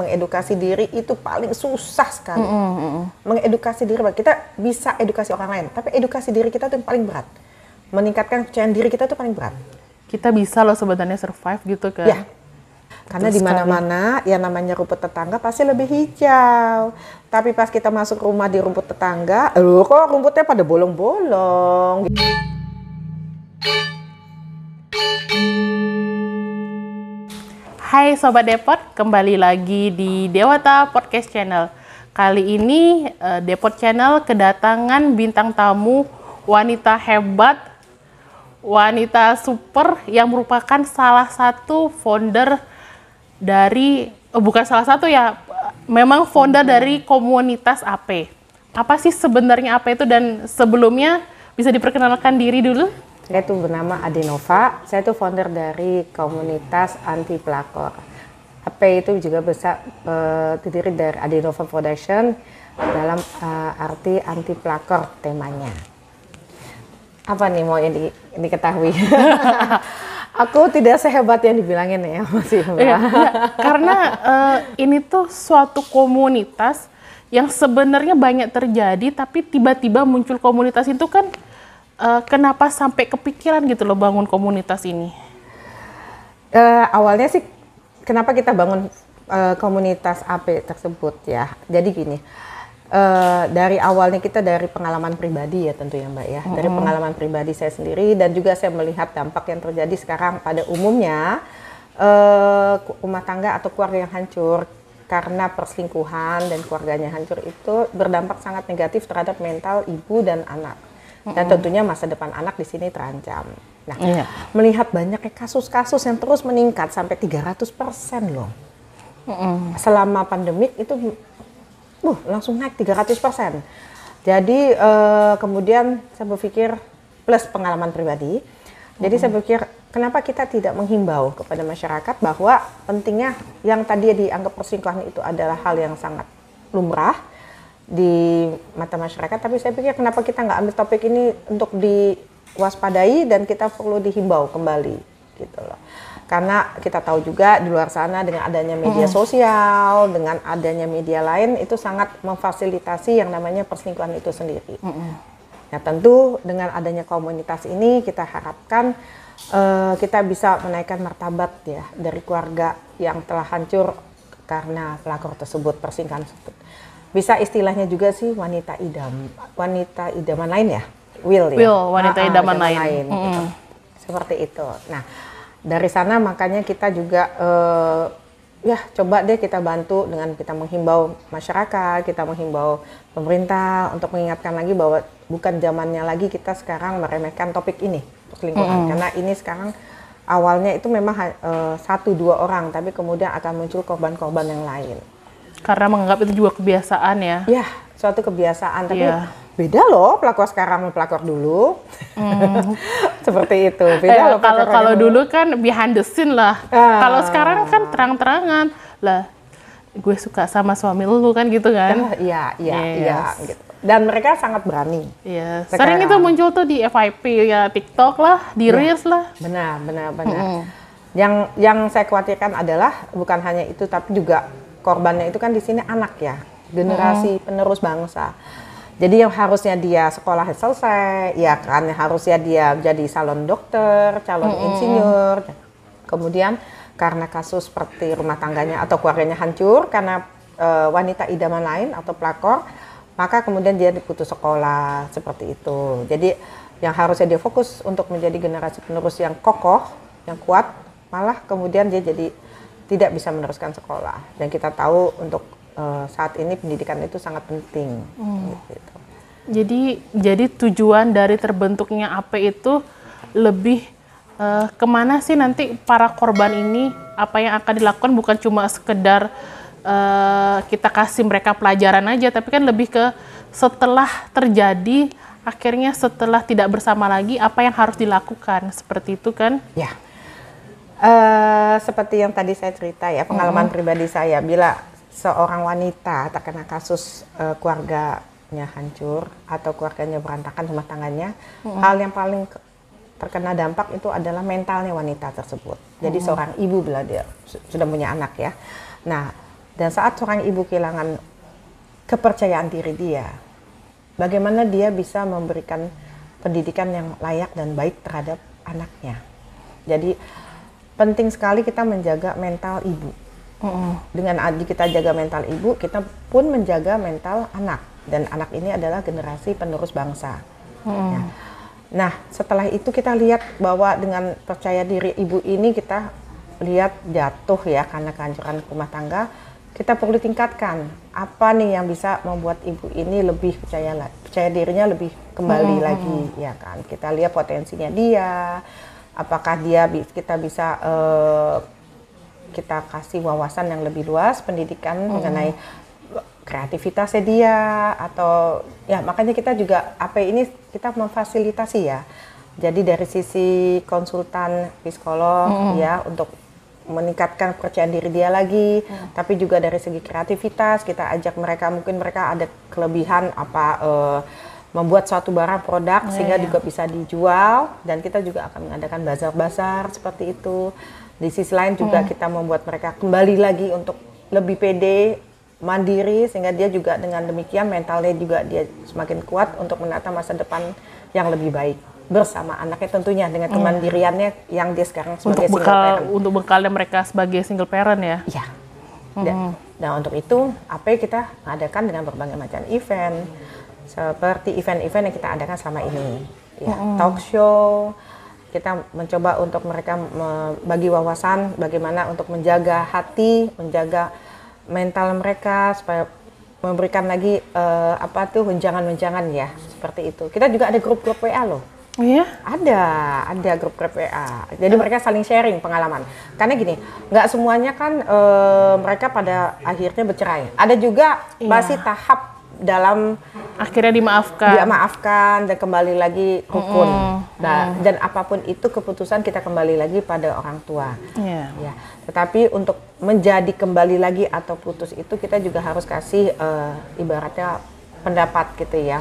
mengedukasi diri itu paling susah sekali. Mengedukasi diri, kita bisa edukasi orang lain, tapi edukasi diri kita itu yang paling berat. Meningkatkan kepercayaan diri kita itu paling berat. Kita bisa loh sebenarnya survive gitu kan. Ya. Karena di mana-mana yang namanya rumput tetangga pasti lebih hijau. Tapi pas kita masuk rumah di rumput tetangga, loh kok rumputnya pada bolong-bolong. Hai Sobat Depot, kembali lagi di Dewata Podcast Channel. Kali ini eh, Depot Channel kedatangan bintang tamu wanita hebat, wanita super yang merupakan salah satu founder dari, oh, bukan salah satu ya, memang founder dari komunitas AP. Apa sih sebenarnya AP itu dan sebelumnya bisa diperkenalkan diri dulu? Saya itu bernama Adenova, saya itu founder dari komunitas anti pelakor. AP itu juga bisa eh, terdiri dari Adenova Production dalam eh, arti anti pelakor temanya. Apa nih mau yang di- diketahui? Aku tidak sehebat yang dibilangin ya, masih Iya, iya. karena eh, ini tuh suatu komunitas yang sebenarnya banyak terjadi, tapi tiba-tiba muncul komunitas itu kan eh, kenapa sampai kepikiran gitu loh bangun komunitas ini? Eh, awalnya sih kenapa kita bangun eh, komunitas AP tersebut ya. Jadi gini, eh, dari awalnya kita dari pengalaman pribadi ya tentu ya Mbak ya. Dari pengalaman pribadi saya sendiri dan juga saya melihat dampak yang terjadi sekarang pada umumnya eh, rumah tangga atau keluarga yang hancur karena perselingkuhan dan keluarganya hancur itu berdampak sangat negatif terhadap mental ibu dan anak. Dan tentunya masa depan anak di sini terancam. Nah, Iya. melihat banyaknya kasus-kasus yang terus meningkat sampai 300% loh. Selama pandemik itu uh, langsung naik 300%. Jadi eh, kemudian saya berpikir plus pengalaman pribadi. Jadi saya berpikir kenapa kita tidak menghimbau kepada masyarakat bahwa pentingnya yang tadi dianggap perselingkuhan itu adalah hal yang sangat lumrah di mata masyarakat. Tapi saya pikir kenapa kita nggak ambil topik ini untuk diwaspadai dan kita perlu dihimbau kembali gitu loh. Karena kita tahu juga di luar sana dengan adanya media sosial, dengan adanya media lain itu sangat memfasilitasi yang namanya perselingkuhan itu sendiri. Nah tentu dengan adanya komunitas ini kita harapkan eh, kita bisa menaikkan martabat ya dari keluarga yang telah hancur karena pelakor tersebut perselingkuhan tersebut. Bisa istilahnya juga sih wanita idam, wanita idaman lain ya, will ya. Will, wanita Ah, ah, idaman lain. gitu. Seperti itu. Nah dari sana makanya kita juga eh, ya coba deh kita bantu dengan kita menghimbau masyarakat, kita menghimbau pemerintah untuk mengingatkan lagi bahwa bukan zamannya lagi kita sekarang meremehkan topik ini perselingkuhan karena ini sekarang awalnya itu memang eh, satu dua orang tapi kemudian akan muncul korban-korban yang lain. Karena menganggap itu juga kebiasaan ya. Ya suatu kebiasaan tapi Iya. beda loh pelakor sekarang sama pelakor dulu. Seperti itu. Beda Eh, loh kalau kalau dulu kan behind the scene lah. Ah. Kalau sekarang kan terang-terangan lah. Gue suka sama suami lu kan gitu kan. Iya, iya, Yes. iya gitu. Dan mereka sangat berani. Iya, Sekarang. sering itu muncul tuh di FYP ya TikTok lah, di Iya. Reels lah. Benar, benar, benar. Yang yang saya khawatirkan adalah bukan hanya itu tapi juga korbannya itu kan di sini anak ya, generasi penerus bangsa. Jadi yang harusnya dia sekolah selesai, ya kan harusnya dia jadi salon dokter, calon insinyur. Kemudian karena kasus seperti rumah tangganya atau keluarganya hancur karena eh, wanita idaman lain atau pelakor, maka kemudian dia diputus sekolah seperti itu. Jadi yang harusnya dia fokus untuk menjadi generasi penerus yang kokoh, yang kuat, malah kemudian dia jadi tidak bisa meneruskan sekolah. Dan kita tahu untuk eh, saat ini pendidikan itu sangat penting. Gitu. Jadi jadi tujuan dari terbentuknya AP itu lebih eh, ke mana sih nanti para korban ini apa yang akan dilakukan bukan cuma sekedar eh, kita kasih mereka pelajaran aja, tapi kan lebih ke setelah terjadi akhirnya setelah tidak bersama lagi apa yang harus dilakukan seperti itu kan? Ya, Eh, seperti yang tadi saya cerita ya pengalaman pribadi saya bila seorang wanita terkena kasus eh, keluarganya hancur atau keluarganya berantakan rumah tangganya, hal yang paling ke- terkena dampak itu adalah mentalnya wanita tersebut. Jadi seorang ibu bila dia su- sudah punya anak ya. Nah, Dan saat seorang ibu kehilangan kepercayaan diri dia, bagaimana dia bisa memberikan pendidikan yang layak dan baik terhadap anaknya. Jadi penting sekali kita menjaga mental ibu. Dengan adi kita jaga mental ibu, kita pun menjaga mental anak. Dan anak ini adalah generasi penerus bangsa. Ya. Nah, setelah itu kita lihat bahwa dengan percaya diri ibu ini kita lihat jatuh ya karena kehancuran rumah tangga, kita perlu tingkatkan apa nih yang bisa membuat ibu ini lebih percaya percaya dirinya lebih kembali hmm. lagi ya kan. Kita lihat potensinya dia, apakah dia kita bisa uh, kita kasih wawasan yang lebih luas pendidikan hmm. mengenai kreativitasnya dia atau ya makanya kita juga AP ini kita memfasilitasi ya. Jadi dari sisi konsultan psikolog hmm. ya untuk meningkatkan kepercayaan diri dia lagi, hmm. tapi juga dari segi kreativitas kita ajak mereka mungkin mereka ada kelebihan apa uh, membuat suatu barang produk oh, sehingga iya. juga bisa dijual dan kita juga akan mengadakan bazar-bazar seperti itu. Di sisi lain juga hmm. kita membuat mereka kembali lagi untuk lebih pede, mandiri sehingga dia juga dengan demikian mentalnya juga dia semakin kuat untuk menata masa depan yang lebih baik bersama anaknya tentunya dengan hmm. kemandiriannya hmm. yang dia sekarang sebagai untuk bekal, single parent. Untuk bekalnya mereka sebagai single parent ya? Iya. Hmm. Dan, untuk itu apa kita adakan dengan berbagai macam event seperti event-event yang kita adakan selama ini, ya, mm-hmm. talk show. Kita mencoba untuk mereka bagi wawasan bagaimana untuk menjaga hati, menjaga mental mereka supaya memberikan lagi uh, apa tuh wenjangan-wenjangan ya seperti itu. Kita juga ada grup-grup WA loh. Oh iya? Ada, ada grup-grup WA. Jadi mereka saling sharing pengalaman. Karena gini, nggak semuanya kan uh, mereka pada akhirnya bercerai. Ada juga iya. masih tahap dalam akhirnya dimaafkan. dimaafkan dan kembali lagi rukun. Mm nah, dan apa pun itu keputusan kita kembali lagi pada orang tua. Yeah. ya tetapi untuk menjadi kembali lagi atau putus itu kita juga harus kasih uh, ibaratnya pendapat gitu ya.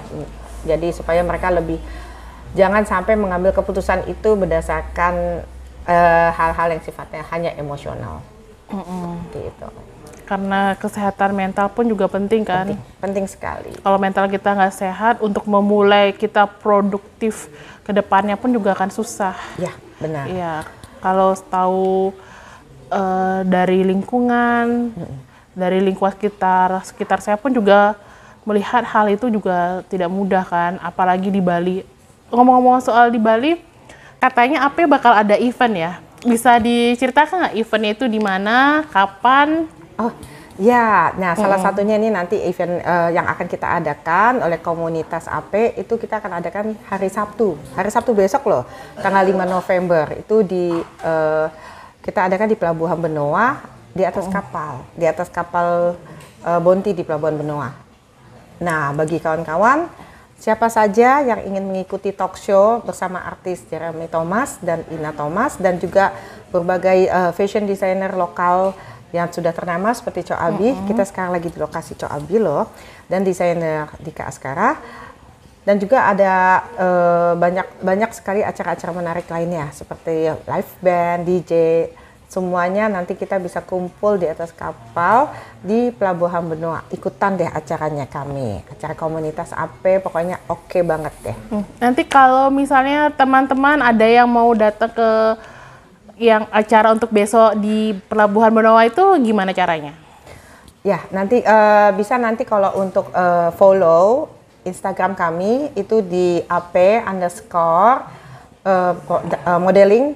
Jadi supaya mereka lebih jangan sampai mengambil keputusan itu berdasarkan eh, hal-hal uh, yang sifatnya hanya emosional. Mm -mm. itu karena kesehatan mental pun juga penting kan? Penting, penting sekali. Kalau mental kita nggak sehat untuk memulai kita produktif ke depannya pun juga akan susah. Ya benar. Ya kalau tahu uh, dari lingkungan hmm. dari lingkungan sekitar sekitar saya pun juga melihat hal itu juga tidak mudah kan? Apalagi di Bali. Ngomong-ngomong soal di Bali katanya apa bakal ada event ya. Bisa diceritakan nggak eventnya itu di mana kapan Oh, ya. Nah, hmm. salah satunya ini nanti event uh, yang akan kita adakan oleh komunitas AP itu kita akan adakan hari Sabtu. Hari Sabtu besok loh, tanggal 5 November. Itu di uh, kita adakan di Pelabuhan Benoa di atas kapal, di atas kapal uh, Bonti di Pelabuhan Benoa. Nah, bagi kawan-kawan siapa saja yang ingin mengikuti talk show bersama artis Jeremy Thomas dan Ina Thomas dan juga berbagai uh, fashion designer lokal yang sudah ternama seperti Cok Abi. Mm -hmm. Kita sekarang lagi di lokasi Cok Abi loh dan desainer Dika Askara. Dan juga ada uh, banyak banyak sekali acara-acara menarik lainnya seperti live band, DJ, semuanya nanti kita bisa kumpul di atas kapal di Pelabuhan Benoa. Ikutan deh acaranya kami, acara komunitas AP, pokoknya oke okay banget deh. Hmm. Nanti kalau misalnya teman-teman ada yang mau datang ke yang acara untuk besok di Pelabuhan Benoa itu gimana caranya? Ya, nanti uh, bisa nanti kalau untuk uh, follow Instagram kami itu di ap underscore uh, modeling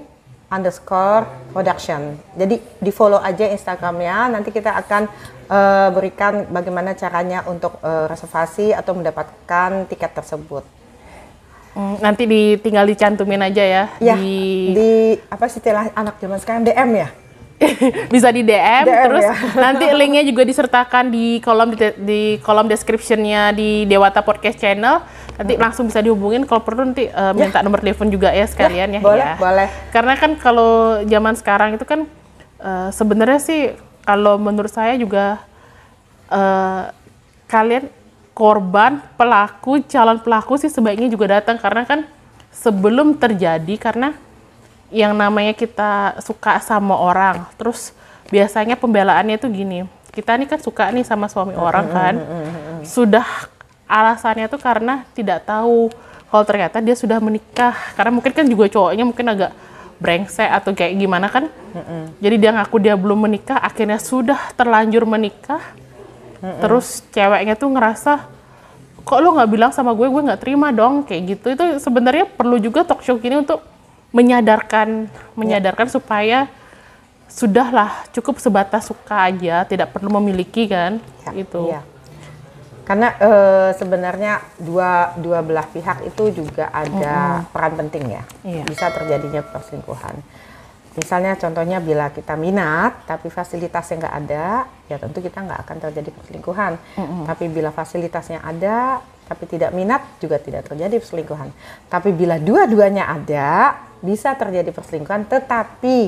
underscore production. Jadi di follow aja Instagramnya. Nanti kita akan uh, berikan bagaimana caranya untuk uh, reservasi atau mendapatkan tiket tersebut. Hmm, nanti ditinggal dicantumin aja ya, ya di di apa istilah anak zaman sekarang DM ya bisa di DM, DM terus ya. nanti linknya juga disertakan di kolom di, di kolom descriptionnya di Dewata Podcast Channel nanti hmm. langsung bisa dihubungin kalau perlu nanti uh, minta ya. nomor telepon juga ya sekalian ya, ya boleh ya. boleh karena kan kalau zaman sekarang itu kan uh, sebenarnya sih kalau menurut saya juga uh, kalian korban, pelaku, calon pelaku sih sebaiknya juga datang karena kan sebelum terjadi karena yang namanya kita suka sama orang, terus biasanya pembelaannya itu gini, kita nih kan suka nih sama suami orang kan, sudah alasannya tuh karena tidak tahu kalau ternyata dia sudah menikah. Karena mungkin kan juga cowoknya mungkin agak brengsek atau kayak gimana kan. Jadi dia ngaku dia belum menikah, akhirnya sudah terlanjur menikah. Terus ceweknya tuh ngerasa kok lo nggak bilang sama gue, gue nggak terima dong kayak gitu. Itu sebenarnya perlu juga talk show ini untuk menyadarkan, menyadarkan supaya sudahlah cukup sebatas suka aja, tidak perlu memiliki kan, Ya, itu. iya. Karena eh, sebenarnya dua dua belah pihak itu juga ada peran penting ya. Iya. Bisa terjadinya perselingkuhan. Misalnya contohnya bila kita minat tapi fasilitasnya nggak ada, ya tentu kita nggak akan terjadi perselingkuhan. Tapi bila fasilitasnya ada tapi tidak minat juga tidak terjadi perselingkuhan. Tapi bila dua-duanya ada, bisa terjadi perselingkuhan. Tetapi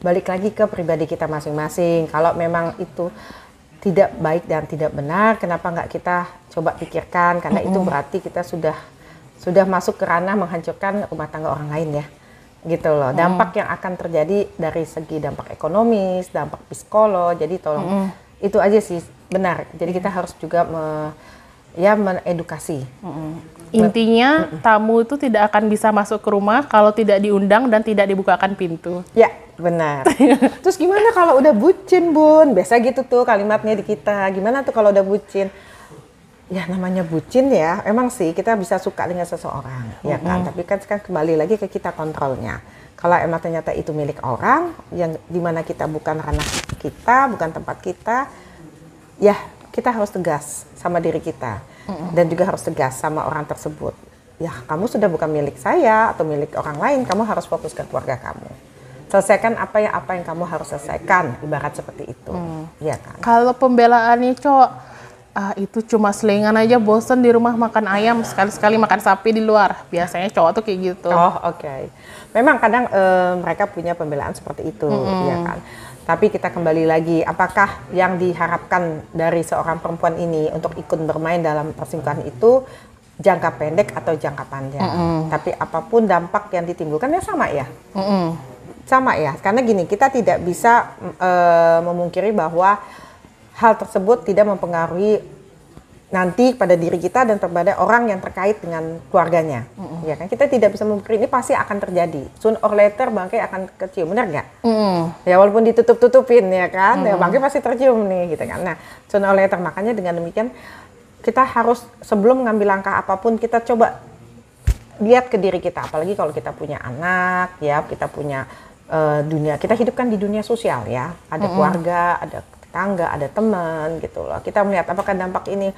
balik lagi ke pribadi kita masing-masing. Kalau memang itu tidak baik dan tidak benar, kenapa nggak kita coba pikirkan? Karena itu berarti kita sudah sudah masuk ke ranah menghancurkan rumah tangga orang lain ya, gitu loh. Dampak yang akan terjadi dari segi dampak ekonomis, dampak psikolog. Jadi tolong itu aja sih benar. Jadi kita harus juga me- ya mengedukasi. Intinya tamu itu tidak akan bisa masuk ke rumah kalau tidak diundang dan tidak dibukakan pintu. Ya, benar. Terus gimana kalau udah bucin, Bun? Biasa gitu tuh kalimatnya di kita. Gimana tuh kalau udah bucin? Ya namanya bucin ya, emang sih kita bisa suka dengan seseorang, ya kan? Tapi kan kan kembali lagi ke kita kontrolnya. Kalau emang ternyata itu milik orang, yang di mana kita bukan ranah kita, bukan tempat kita, ya kita harus tegas sama diri kita dan juga harus tegas sama orang tersebut. Ya kamu sudah bukan milik saya atau milik orang lain, kamu harus fokus ke keluarga kamu. Selesaikan apa yang apa yang kamu harus selesaikan, ibarat seperti itu, ya kan? Kalau pembelaannya cowok, ah itu cuma selingan aja bosen di rumah makan ayam sekali-sekali makan sapi di luar. Biasanya cowok tuh kayak gitu. Oh oke. Memang kadang eh, mereka punya pembelaan seperti itu, ya kan. Tapi kita kembali lagi, apakah yang diharapkan dari seorang perempuan ini untuk ikut bermain dalam perselingkuhan itu jangka pendek atau jangka panjang? Tapi apa pun dampak yang ditimbulkan ya sama ya, Mm-mm. sama ya. Karena gini, kita tidak bisa mm, eh, memungkiri bahwa hal tersebut tidak mempengaruhi nanti pada diri kita dan kepada orang yang terkait dengan keluarganya. Ya kan kita tidak bisa memungkiri ini pasti akan terjadi. Soon or later bangkai akan kecium, benar nggak? Mm-mm. Ya walaupun ditutup-tutupin ya kan, ya bangkai pasti tercium nih gitu kan. Nah, soon or later makanya dengan demikian kita harus sebelum mengambil langkah apa pun kita coba lihat ke diri kita apalagi kalau kita punya anak ya kita punya eh, dunia kita hidup kan di dunia sosial ya ada keluarga ada tetangga ada teman gitu loh. Kita melihat apakah dampak ini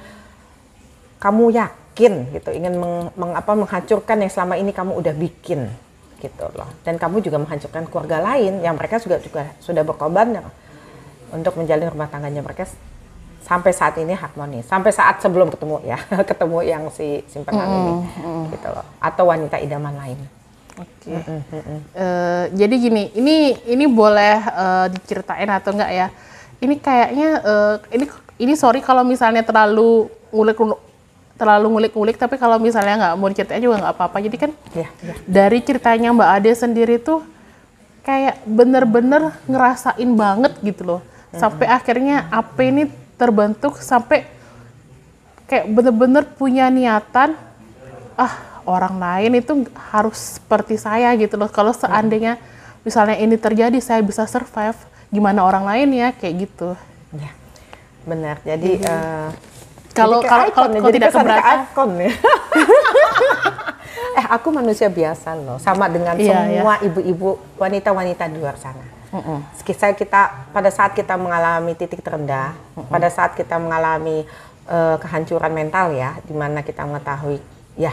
kamu yakin gitu ingin meng, meng- apa, menghancurkan yang selama ini kamu udah bikin gitu loh. Dan kamu juga menghancurkan keluarga lain yang mereka juga juga sudah berkorban ya, untuk menjalin rumah tangganya mereka sampai saat ini harmonis. Sampai saat sebelum ketemu ya ketemu yang si simpenan ini gitu loh. Atau wanita idaman lain. Oke. Eh, jadi gini, ini ini boleh eh, diceritain atau enggak ya? Ini kayaknya eh, ini ini sorry kalau misalnya terlalu ngulik terlalu ngulik-ngulik, tapi kalau misalnya nggak mau diceritain juga nggak apa-apa. Jadi kan ya, ya. dari ceritanya Mbak Ade sendiri tuh kayak bener-bener ngerasain banget gitu loh. Sampai akhirnya apa ini terbentuk sampai kayak bener-bener punya niatan ah orang lain itu harus seperti saya gitu loh. Kalau seandainya misalnya ini terjadi saya bisa survive, gimana orang lain ya kayak gitu. Ya, benar. Jadi Kalau- jadi ke kalau- kalau- ya, kalau jadi tidak ke keberatan. icon ya. eh, aku manusia biasa loh, sama dengan Iya, semua ibu-ibu wanita-wanita di luar sana. Saya kita pada saat kita mengalami titik terendah, pada saat kita mengalami eh, kehancuran mental ya, di mana kita mengetahui ya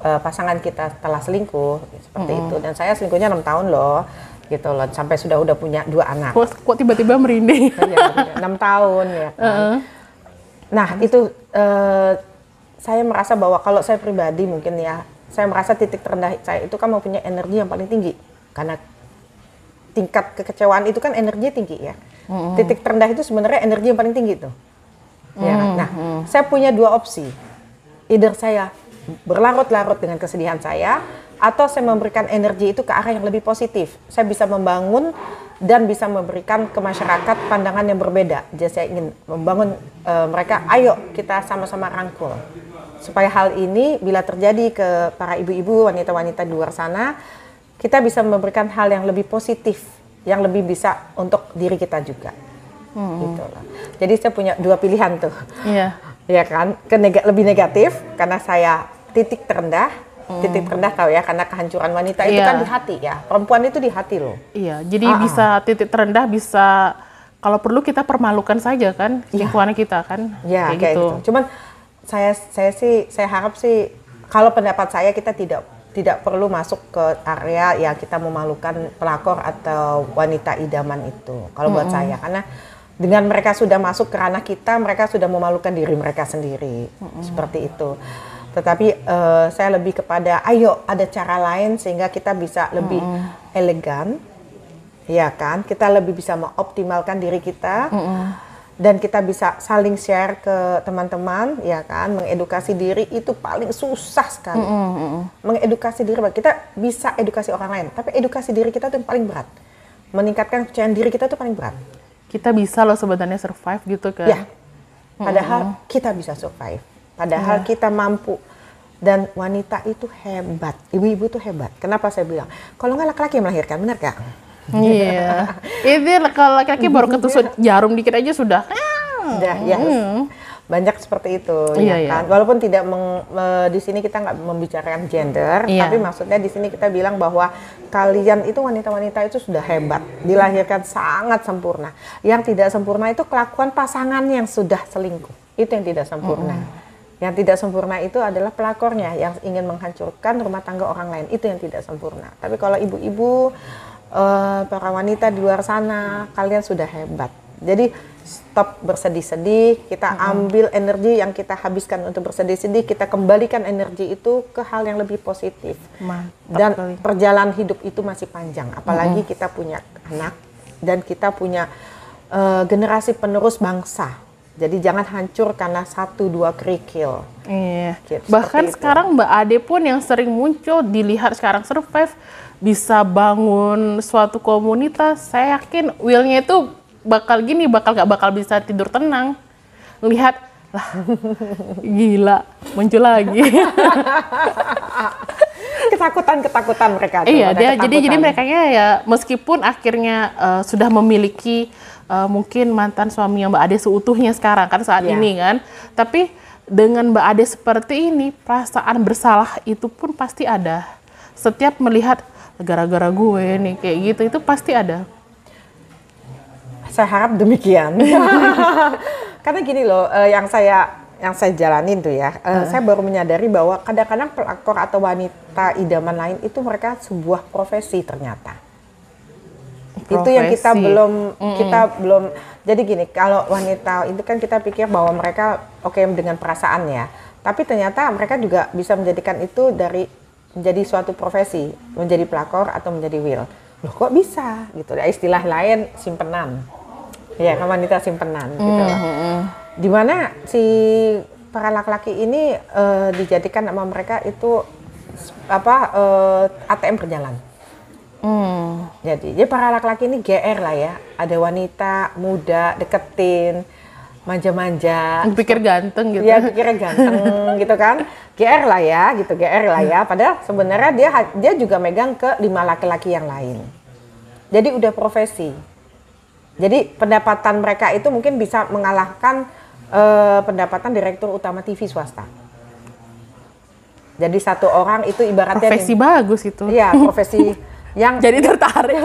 eh, pasangan kita telah selingkuh seperti itu, dan saya selingkuhnya enam tahun loh, gitu loh, sampai sudah udah punya dua anak. Kok, kok tiba-tiba merinding? Iya, enam tahun ya kan. Nah itu eh, saya merasa bahwa kalau saya pribadi mungkin ya, saya merasa titik terendah saya itu kan mempunyai energi yang paling tinggi karena tingkat kekecewaan itu kan energinya tinggi ya. Titik terendah itu sebenarnya energi yang paling tinggi tuh. Ya kan? Nah, saya punya dua opsi. Either saya berlarut-larut dengan kesedihan saya, atau saya memberikan energi itu ke arah yang lebih positif. Saya bisa membangun dan bisa memberikan ke masyarakat pandangan yang berbeda. Jadi saya ingin membangun uh, mereka, ayo kita sama-sama rangkul supaya hal ini bila terjadi ke para ibu-ibu, wanita-wanita di luar sana, kita bisa memberikan hal yang lebih positif, yang lebih bisa untuk diri kita juga. Hmm. Gitu loh. Jadi saya punya dua pilihan tuh. Iya. Ya kan, ke neg lebih negatif karena saya titik terendah, hmm. titik terendah tahu ya karena kehancuran wanita itu iya. kan di hati ya. Perempuan itu di hati loh. Iya, jadi ah, bisa titik terendah bisa kalau perlu kita permalukan saja kan iya. lingkungan ya. kita kan. Ya, kayak, kayak gitu. gitu. Cuman saya saya sih saya harap sih kalau pendapat saya kita tidak tidak perlu masuk ke area yang kita memalukan pelakor atau wanita idaman itu. Kalau buat mm -hmm. saya karena dengan mereka sudah masuk ke ranah kita, mereka sudah memalukan diri mereka sendiri. Mm -hmm. Seperti itu. Tetapi uh, saya lebih kepada ayo ada cara lain sehingga kita bisa lebih mm elegan. Ya kan? Kita lebih bisa mengoptimalkan diri kita. Mm dan kita bisa saling share ke teman-teman ya kan? Mengedukasi diri itu paling susah sekali. Mm mengedukasi diri kita bisa edukasi orang lain tapi edukasi diri kita itu yang paling berat. Meningkatkan kepercayaan diri kita itu paling berat. Kita bisa loh sebenarnya survive gitu kan. Ya padahal mm kita bisa survive padahal yeah. kita mampu dan wanita itu hebat ibu-ibu itu hebat kenapa saya bilang kalau nggak laki-laki melahirkan benar gak Iya. Ini kalau laki-laki baru ketusuk jarum dikit aja sudah. Sudah, ya. Hmm. Banyak seperti itu, iya, ya iya. kan. Walaupun tidak meng, me, di sini kita nggak membicarakan gender, iya. tapi maksudnya di sini kita bilang bahwa kalian itu wanita-wanita itu sudah hebat, dilahirkan sangat sempurna. Yang tidak sempurna itu kelakuan pasangan yang sudah selingkuh. Itu yang tidak sempurna. Mm Yang tidak sempurna itu adalah pelakornya yang ingin menghancurkan rumah tangga orang lain. Itu yang tidak sempurna. Tapi kalau ibu-ibu uh, para wanita di luar sana, kalian sudah hebat. Jadi stop bersedih-sedih, kita ambil energi yang kita habiskan untuk bersedih-sedih, kita kembalikan energi itu ke hal yang lebih positif. Mantap dan kali. perjalanan hidup itu masih panjang, apalagi mm -hmm. kita punya anak dan kita punya uh, generasi penerus bangsa. Jadi jangan hancur karena satu dua kerikil. Iya. Gitu, Bahkan sekarang Mbak Ade pun yang sering muncul dilihat sekarang survive bisa bangun suatu komunitas, saya yakin willnya itu bakal gini, bakal gak bakal bisa tidur tenang. Lihat, lah, gila, muncul lagi. Ketakutan-ketakutan mereka. Iya, dia ketakutan. jadi jadi mereka ya meskipun akhirnya uh, sudah memiliki uh, mungkin mantan suami yang Mbak Ade seutuhnya sekarang kan saat yeah. ini kan, tapi dengan Mbak Ade seperti ini, perasaan bersalah itu pun pasti ada. Setiap melihat gara-gara gue nih kayak gitu itu pasti ada saya harap demikian karena gini loh uh, yang saya yang saya jalanin tuh ya uh, uh. saya baru menyadari bahwa kadang-kadang pelakor atau wanita idaman lain itu mereka sebuah profesi ternyata profesi. itu yang kita belum mm kita belum jadi gini kalau wanita itu kan kita pikir bahwa mereka oke okay dengan perasaan ya tapi ternyata mereka juga bisa menjadikan itu dari menjadi suatu profesi, menjadi pelakor atau menjadi will. Loh kok bisa gitu ya istilah lain simpenan. Ya, kan wanita simpenan gitu Mm -hmm. Di mana si para laki-laki ini uh, dijadikan sama mereka itu apa uh, eh, ATM berjalan. Mm. Jadi, jadi para laki-laki ini GR lah ya. Ada wanita muda deketin, manja-manja. Pikir ganteng gitu. Iya, pikirnya ganteng gitu kan. GR lah ya, gitu GR lah ya. Padahal sebenarnya dia dia juga megang ke lima laki-laki yang lain. Jadi udah profesi. Jadi pendapatan mereka itu mungkin bisa mengalahkan uh, pendapatan direktur utama TV swasta. Jadi satu orang itu ibaratnya profesi nih, bagus itu. Iya, profesi yang jadi tertarik.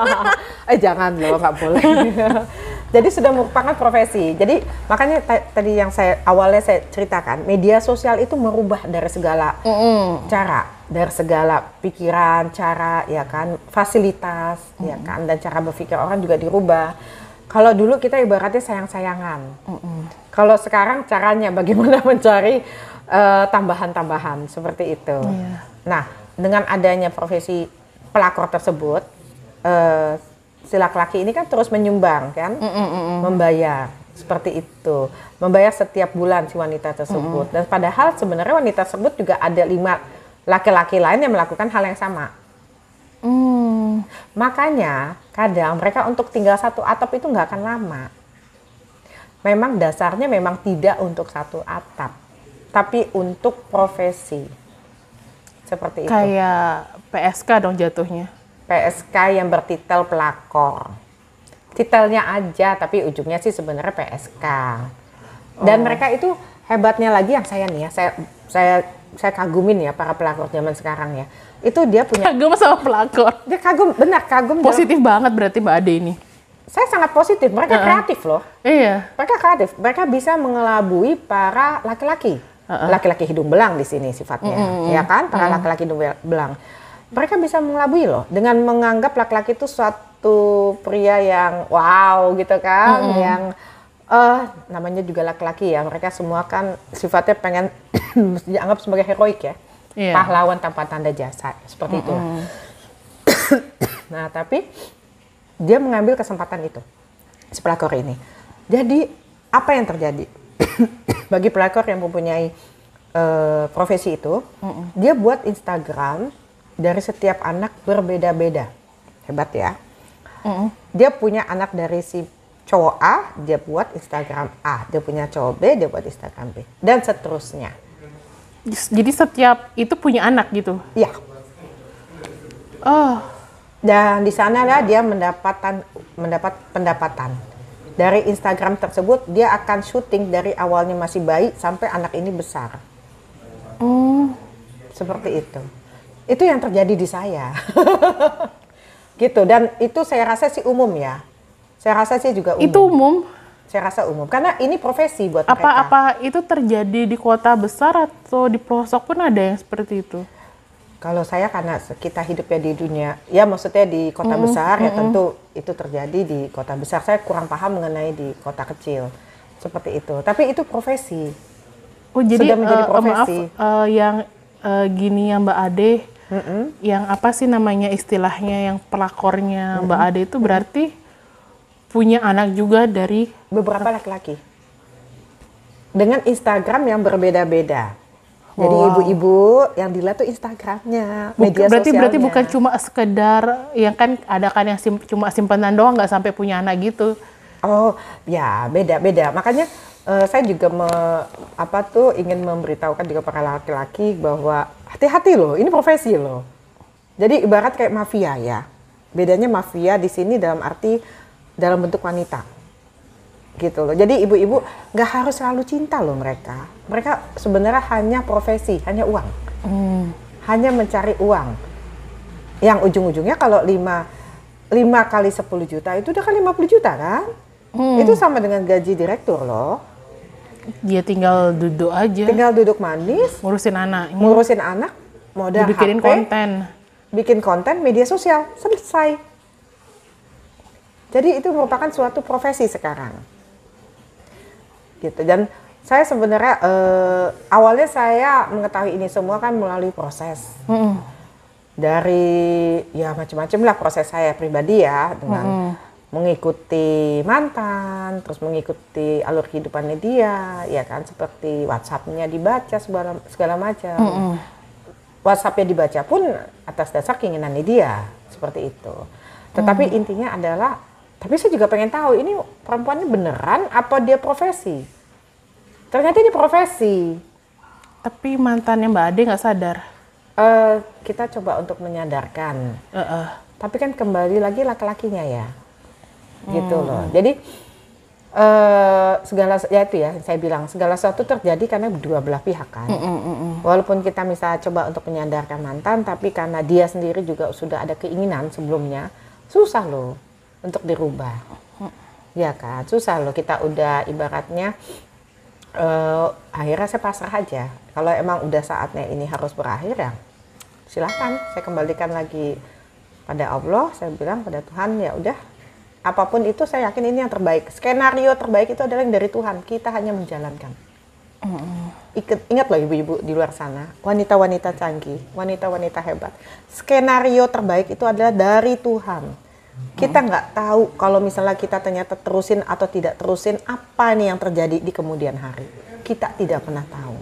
eh jangan loh, nggak boleh. Jadi sudah merupakan profesi. Jadi makanya tadi yang saya awalnya saya ceritakan, media sosial itu merubah dari segala mm -hmm. cara, dari segala pikiran, cara ya kan, fasilitas mm -hmm. ya kan, dan cara berpikir orang juga dirubah. Kalau dulu kita ibaratnya sayang-sayangan. Mm -hmm. Kalau sekarang caranya bagaimana mencari uh, tambahan-tambahan seperti itu. Yeah. Nah, dengan adanya profesi pelakor tersebut, uh, si laki-laki ini kan terus menyumbang kan, mm -mm, membayar seperti itu, membayar setiap bulan si wanita tersebut. Mm. Dan padahal sebenarnya wanita tersebut juga ada lima laki-laki lain yang melakukan hal yang sama. Mm. Makanya kadang mereka untuk tinggal satu atap itu nggak akan lama. Memang dasarnya memang tidak untuk satu atap, tapi untuk profesi. Seperti itu. Kayak PSK dong jatuhnya. PSK yang bertitel pelakor. Titelnya aja, tapi ujungnya sih sebenarnya PSK. Dan mereka itu hebatnya lagi yang saya nih ya, saya saya saya kagumin ya para pelakor zaman sekarang ya. Itu dia punya Kagum sama pelakor. dia kagum benar kagum dalam- Positif banget berarti Mbak Ade ini. saya sangat positif mereka kreatif loh Iya. mereka kreatif mereka bisa mengelabui para laki-laki laki-laki hidung belang di sini sifatnya ya kan para laki-laki hidung belang mereka bisa mengelabui loh. Dengan menganggap laki-laki itu suatu pria yang wow gitu kan yang eh namanya juga laki-laki ya. Mereka semua kan sifatnya pengen dianggap sebagai heroik ya. Iya. pahlawan tanpa tanda jasa seperti itu. Nah tapi dia mengambil kesempatan itu si pelakor ini. Jadi apa yang terjadi? Bagi pelakor yang mempunyai eh, profesi itu, dia buat Instagram dari setiap anak berbeda-beda, hebat ya. Dia punya anak dari si cowok A, dia buat Instagram A, dia punya cowok B, dia buat Instagram B, dan seterusnya. Jadi setiap itu punya anak gitu. Ya, Oh, dan di sana lah dia mendapatkan mendapat pendapatan. Dari Instagram tersebut dia akan syuting dari awalnya masih bayi sampai anak ini besar. Oh, seperti itu itu yang terjadi di saya gitu dan itu saya rasa sih umum ya saya rasa sih juga umum itu umum. saya rasa umum karena ini profesi buat mereka Apa-apa itu terjadi di kota besar atau di pelosok pun ada yang seperti itu? Kalau saya karena kita hidupnya di dunia, ya maksudnya di kota besar ya tentu itu terjadi di kota besar. Saya kurang paham mengenai di kota kecil seperti itu. Tapi itu profesi. Oh jadi Sudah menjadi eh, eh, maaf profesi. eh, yang eh, gini ya Mbak Ade, yang apa sih namanya istilahnya yang pelakornya Mbak Ade itu berarti punya anak juga dari Beberapa laki-laki dengan Instagram yang berbeda-beda. Jadi ibu-ibu yang dilihat tuh Instagramnya, Buk- media berarti berarti sosialnya. bukan cuma sekedar yang kan ada kan yang sim- cuma simpanan doang nggak sampai punya anak gitu. Oh, ya beda-beda. Makanya eh, saya juga me- apa tuh ingin memberitahukan juga para laki-laki bahwa hati-hati loh, ini profesi loh. Jadi ibarat kayak mafia ya. Bedanya mafia di sini dalam arti dalam bentuk wanita. Gitu loh. Jadi ibu-ibu nggak harus selalu cinta loh mereka. Mereka sebenarnya hanya profesi, hanya uang. Hanya mencari uang. Yang ujung-ujungnya kalau 5 5 kali 10 juta itu udah kan 50 juta kan? Itu sama dengan gaji direktur loh. Dia tinggal duduk aja, Tinggal duduk manis, ngurusin anaknya, ngurusin anak, modal dibikinin HP, konten. bikin konten media sosial, selesai. Jadi itu merupakan suatu profesi sekarang. Gitu. Dan saya sebenarnya eh, awalnya saya mengetahui ini semua kan melalui proses. Mm-mm. dari ya macam-macam lah proses saya pribadi ya dengan mengikuti mantan, terus mengikuti alur kehidupannya dia, ya kan seperti WhatsApp-nya dibaca segala segala macam. WhatsApp-nya dibaca pun atas dasar keinginannya dia seperti itu. Tetapi intinya adalah, tapi saya juga pengen tahu ini perempuannya beneran apa dia profesi? Ternyata dia profesi. Tapi mantannya Mbak Ade nggak sadar. Eh, kita coba untuk menyadarkan. Eh, eh. tapi kan kembali lagi laki-lakinya ya gitu loh. Jadi eh segala ya itu ya saya bilang segala sesuatu terjadi karena dua belah pihak kan. Walaupun kita misalnya coba untuk menyadarkan mantan tapi karena dia sendiri juga sudah ada keinginan sebelumnya susah loh untuk dirubah. Ya kan susah loh. Kita udah ibaratnya eh akhirnya saya pasrah aja. Kalau emang udah saatnya ini harus berakhir ya silahkan saya kembalikan lagi pada Allah saya bilang pada Tuhan ya udah apa pun itu saya yakin ini yang terbaik. Skenario terbaik itu adalah yang dari Tuhan. Kita hanya menjalankan. Iket- ingat loh ibu-ibu di luar sana. Wanita-wanita canggih wanita-wanita hebat. Skenario terbaik itu adalah dari Tuhan. Kita nggak tahu kalau misalnya kita ternyata terusin atau tidak terusin apa nih yang terjadi di kemudian hari? Kita tidak pernah tahu.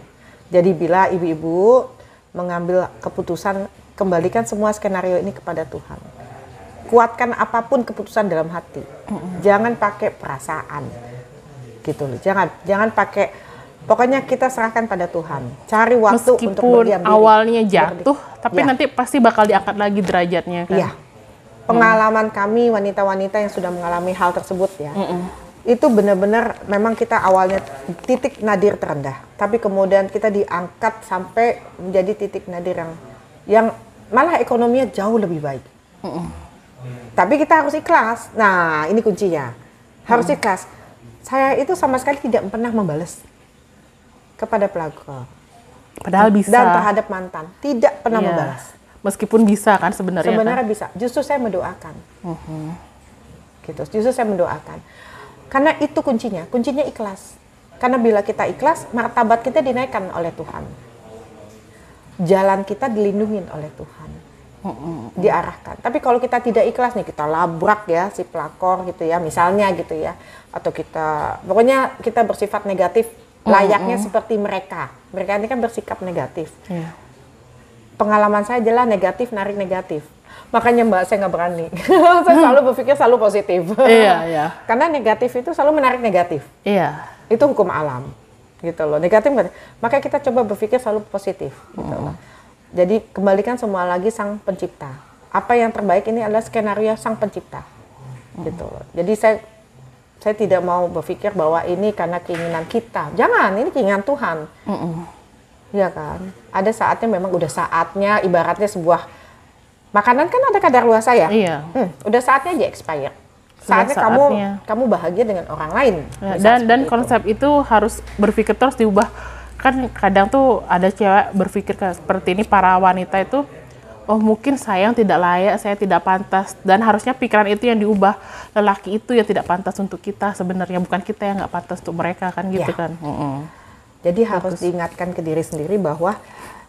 Jadi bila ibu-ibu mengambil keputusan kembalikan semua skenario ini kepada Tuhan kuatkan apa pun keputusan dalam hati. Jangan pakai perasaan. Gitu loh. Jangan jangan pakai pokoknya kita serahkan pada Tuhan. Cari waktu Meskipun untuk berdiam diri. awalnya jatuh, tapi Ya. nanti pasti bakal diangkat lagi derajatnya kan. Iya. Pengalaman kami wanita-wanita yang sudah mengalami hal tersebut ya. Itu benar-benar memang kita awalnya titik nadir terendah, tapi kemudian kita diangkat sampai menjadi titik nadir yang yang malah ekonominya jauh lebih baik. Tapi kita harus ikhlas. Nah, ini kuncinya. Harus ikhlas. Saya itu sama sekali tidak pernah membalas kepada pelakor Padahal bisa. dan terhadap mantan. Tidak pernah Iya. membalas. Meskipun bisa kan sebenarnya. Sebenarnya kan? bisa. Justru saya mendoakan. Gitu. Justru saya mendoakan. Karena itu kuncinya. Kuncinya ikhlas. Karena bila kita ikhlas, martabat kita dinaikkan oleh Tuhan. Jalan kita dilindungi oleh Tuhan. Diarahkan. Tapi kalau kita tidak ikhlas nih, kita labrak ya si pelakor gitu ya, misalnya gitu ya. Atau kita, pokoknya kita bersifat negatif layaknya seperti mereka. Mereka ini kan bersikap negatif Iya. pengalaman saya jelas negatif narik negatif makanya mbak saya nggak berani saya selalu berpikir selalu positif Iya, iya. karena negatif itu selalu menarik negatif Iya. itu hukum alam gitu loh negatif negatif. makanya kita coba berpikir selalu positif gitu loh jadi kembalikan semua lagi sang pencipta apa yang terbaik ini adalah skenario sang pencipta gitu loh jadi saya saya tidak mau berpikir bahwa ini karena keinginan kita jangan ini keinginan Tuhan Iya kan? Ada saatnya memang udah saatnya ibaratnya sebuah makanan kan ada kadar luas ya. Iya. Hmm, udah saatnya aja expired. Sudah Saatnya, kamu saatnya. kamu bahagia dengan orang lain. Ya, dan dan itu. konsep itu harus berpikir terus diubah kan kadang tuh ada cewek berpikir seperti ini para wanita itu oh mungkin saya yang tidak layak saya tidak pantas dan harusnya pikiran itu yang diubah lelaki itu yang tidak pantas untuk kita sebenarnya bukan kita yang nggak pantas untuk mereka kan gitu Ya. kan Mm-mm. Jadi harus diingatkan ke diri sendiri bahwa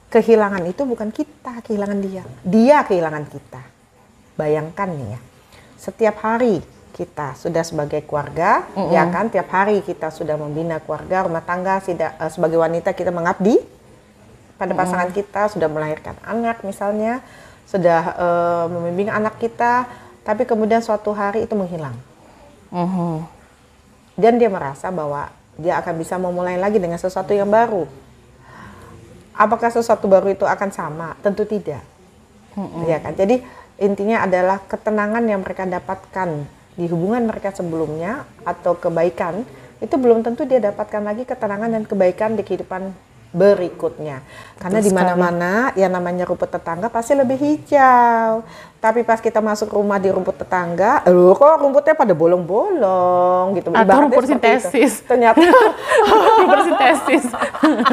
kehilangan itu bukan kita kehilangan dia. Dia kehilangan kita. Bayangkan nih ya. Setiap hari kita sudah sebagai keluarga, ya kan? Tiap hari kita sudah membina keluarga, rumah tangga, tidak eh, sebagai wanita kita mengabdi pada pasangan kita, sudah melahirkan anak misalnya, sudah eh, membimbing anak kita, tapi kemudian suatu hari itu menghilang. Mhm. Dan dia merasa bahwa dia akan bisa memulai lagi dengan sesuatu yang baru. Apakah sesuatu baru itu akan sama? Tentu tidak. Ya kan? Jadi intinya adalah ketenangan yang mereka dapatkan di hubungan mereka sebelumnya atau kebaikan itu belum tentu dia dapatkan lagi ketenangan dan kebaikan di kehidupan berikutnya. Karena di mana-mana yang namanya rumput tetangga pasti lebih hijau. Tapi pas kita masuk rumah di rumput tetangga, loh kok rumputnya pada bolong-bolong gitu. atau Ibaratnya rumput seperti itu. sintesis Ternyata rumput sintesis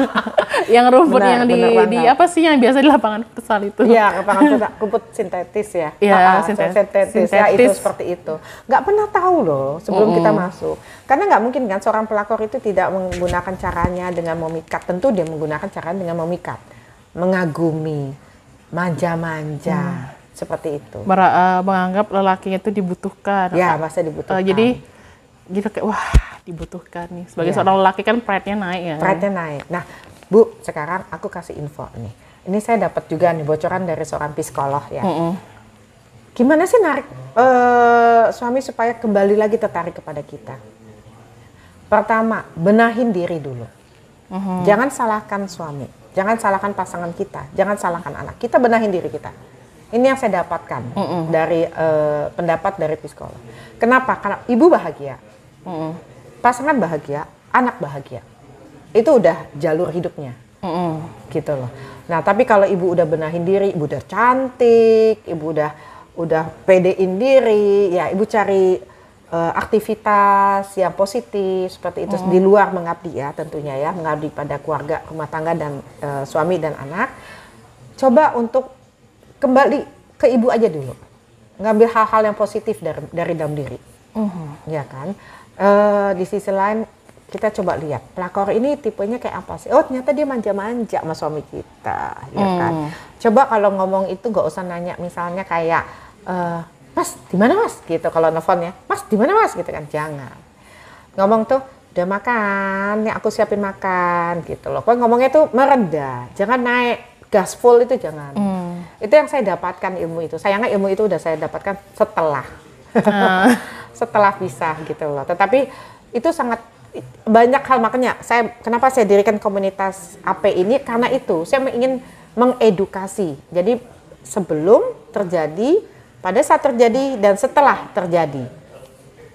yang rumput Benar, yang di, benar di apa sih yang biasa di lapangan futsal itu Iya, lapangan futsal, rumput sintetis ya. Iya, Ah, ah, sintetis. sintetis, ya itu seperti itu. Nggak pernah tahu loh sebelum kita masuk. Karena nggak mungkin kan seorang pelakor itu tidak menggunakan caranya dengan memikat. Tentu dia menggunakan caranya dengan memikat, mengagumi, manja-manja, seperti itu. Mera- eh, menganggap lelakinya itu dibutuhkan Ya, masa dibutuhkan. Eh, jadi gitu kayak wah dibutuhkan nih sebagai Iya. seorang lelaki kan pride-nya naik ya Pride-nya naik. Nah, Bu, sekarang aku kasih info nih. Ini saya dapat juga nih bocoran dari seorang psikolog ya. Mm-mm. Gimana sih narik eh, suami supaya kembali lagi tertarik kepada kita? Pertama, benahin diri dulu. Jangan salahkan suami, jangan salahkan pasangan kita, jangan salahkan anak. Kita benahin diri kita. Ini yang saya dapatkan dari eh, pendapat dari psikolog. Kenapa? Karena ibu bahagia, Mm-mm. pasangan bahagia, anak bahagia. Itu udah jalur hidupnya Mm-mm. gitu loh. Nah, tapi kalau ibu udah benahin diri, ibu udah cantik, ibu udah udah pedein diri, ya ibu cari eh, aktivitas yang positif seperti itu di luar mengabdi ya tentunya ya, mengabdi pada keluarga, rumah tangga dan eh, suami dan anak. Coba untuk kembali ke ibu aja dulu. Ngambil hal-hal yang positif dari dari dalam diri. Ya kan? Eh, di sisi lain kita coba lihat pelakor ini tipenya kayak apa sih? Oh ternyata dia manja-manja sama suami kita, ya kan? Coba kalau ngomong itu nggak usah nanya misalnya kayak eh, Mas di mana Mas gitu kalau nelfon ya, Mas di mana Mas gitu kan? Jangan. Ngomong tuh udah makan, nih aku siapin makan gitu loh. Pokoknya ngomongnya tuh merendah, jangan naik gas full itu jangan. Itu yang saya dapatkan ilmu itu. Sayangnya ilmu itu udah saya dapatkan setelah uh. setelah pisah gitu loh. Tetapi itu sangat banyak hal makanya saya kenapa saya dirikan komunitas AP ini karena itu saya ingin mengedukasi. Jadi sebelum terjadi, pada saat terjadi dan setelah terjadi.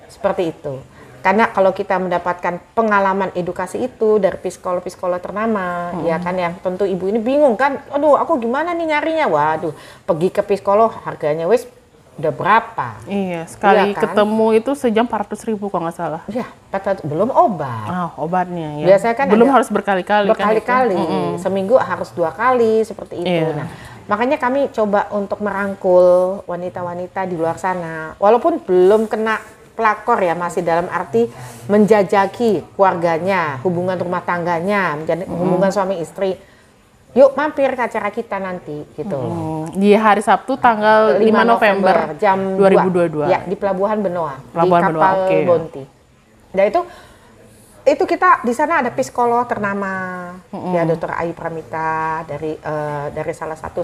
Seperti itu. Karena kalau kita mendapatkan pengalaman edukasi itu dari psikolog-psikolog ternama, hmm. ya kan yang tentu ibu ini bingung kan, aduh aku gimana nih nyarinya? Waduh, pergi ke psikolog harganya wes udah berapa? Iya, sekali iya kan? ketemu itu sejam 400 ribu kalau nggak salah. Iya, 400, belum obat. Oh, obatnya ya. Biasanya kan belum harus berkali-kali kan Berkali-kali, kan seminggu harus dua kali seperti itu. Iya. Nah, makanya kami coba untuk merangkul wanita-wanita di luar sana, walaupun belum kena pelakor ya masih dalam arti menjajaki keluarganya, hubungan rumah tangganya, menjadi hmm. hubungan suami istri. Yuk mampir ke acara kita nanti gitu. Hmm. Di hari Sabtu tanggal 5, 5 November, November jam 2022. 2. Ya, di Pelabuhan Benoa, Pelabuhan di kapal Benoa, okay. Bonti. Dan itu itu kita di sana ada psikolog ternama hmm. ya Dr. Ayu Pramita dari uh, dari salah satu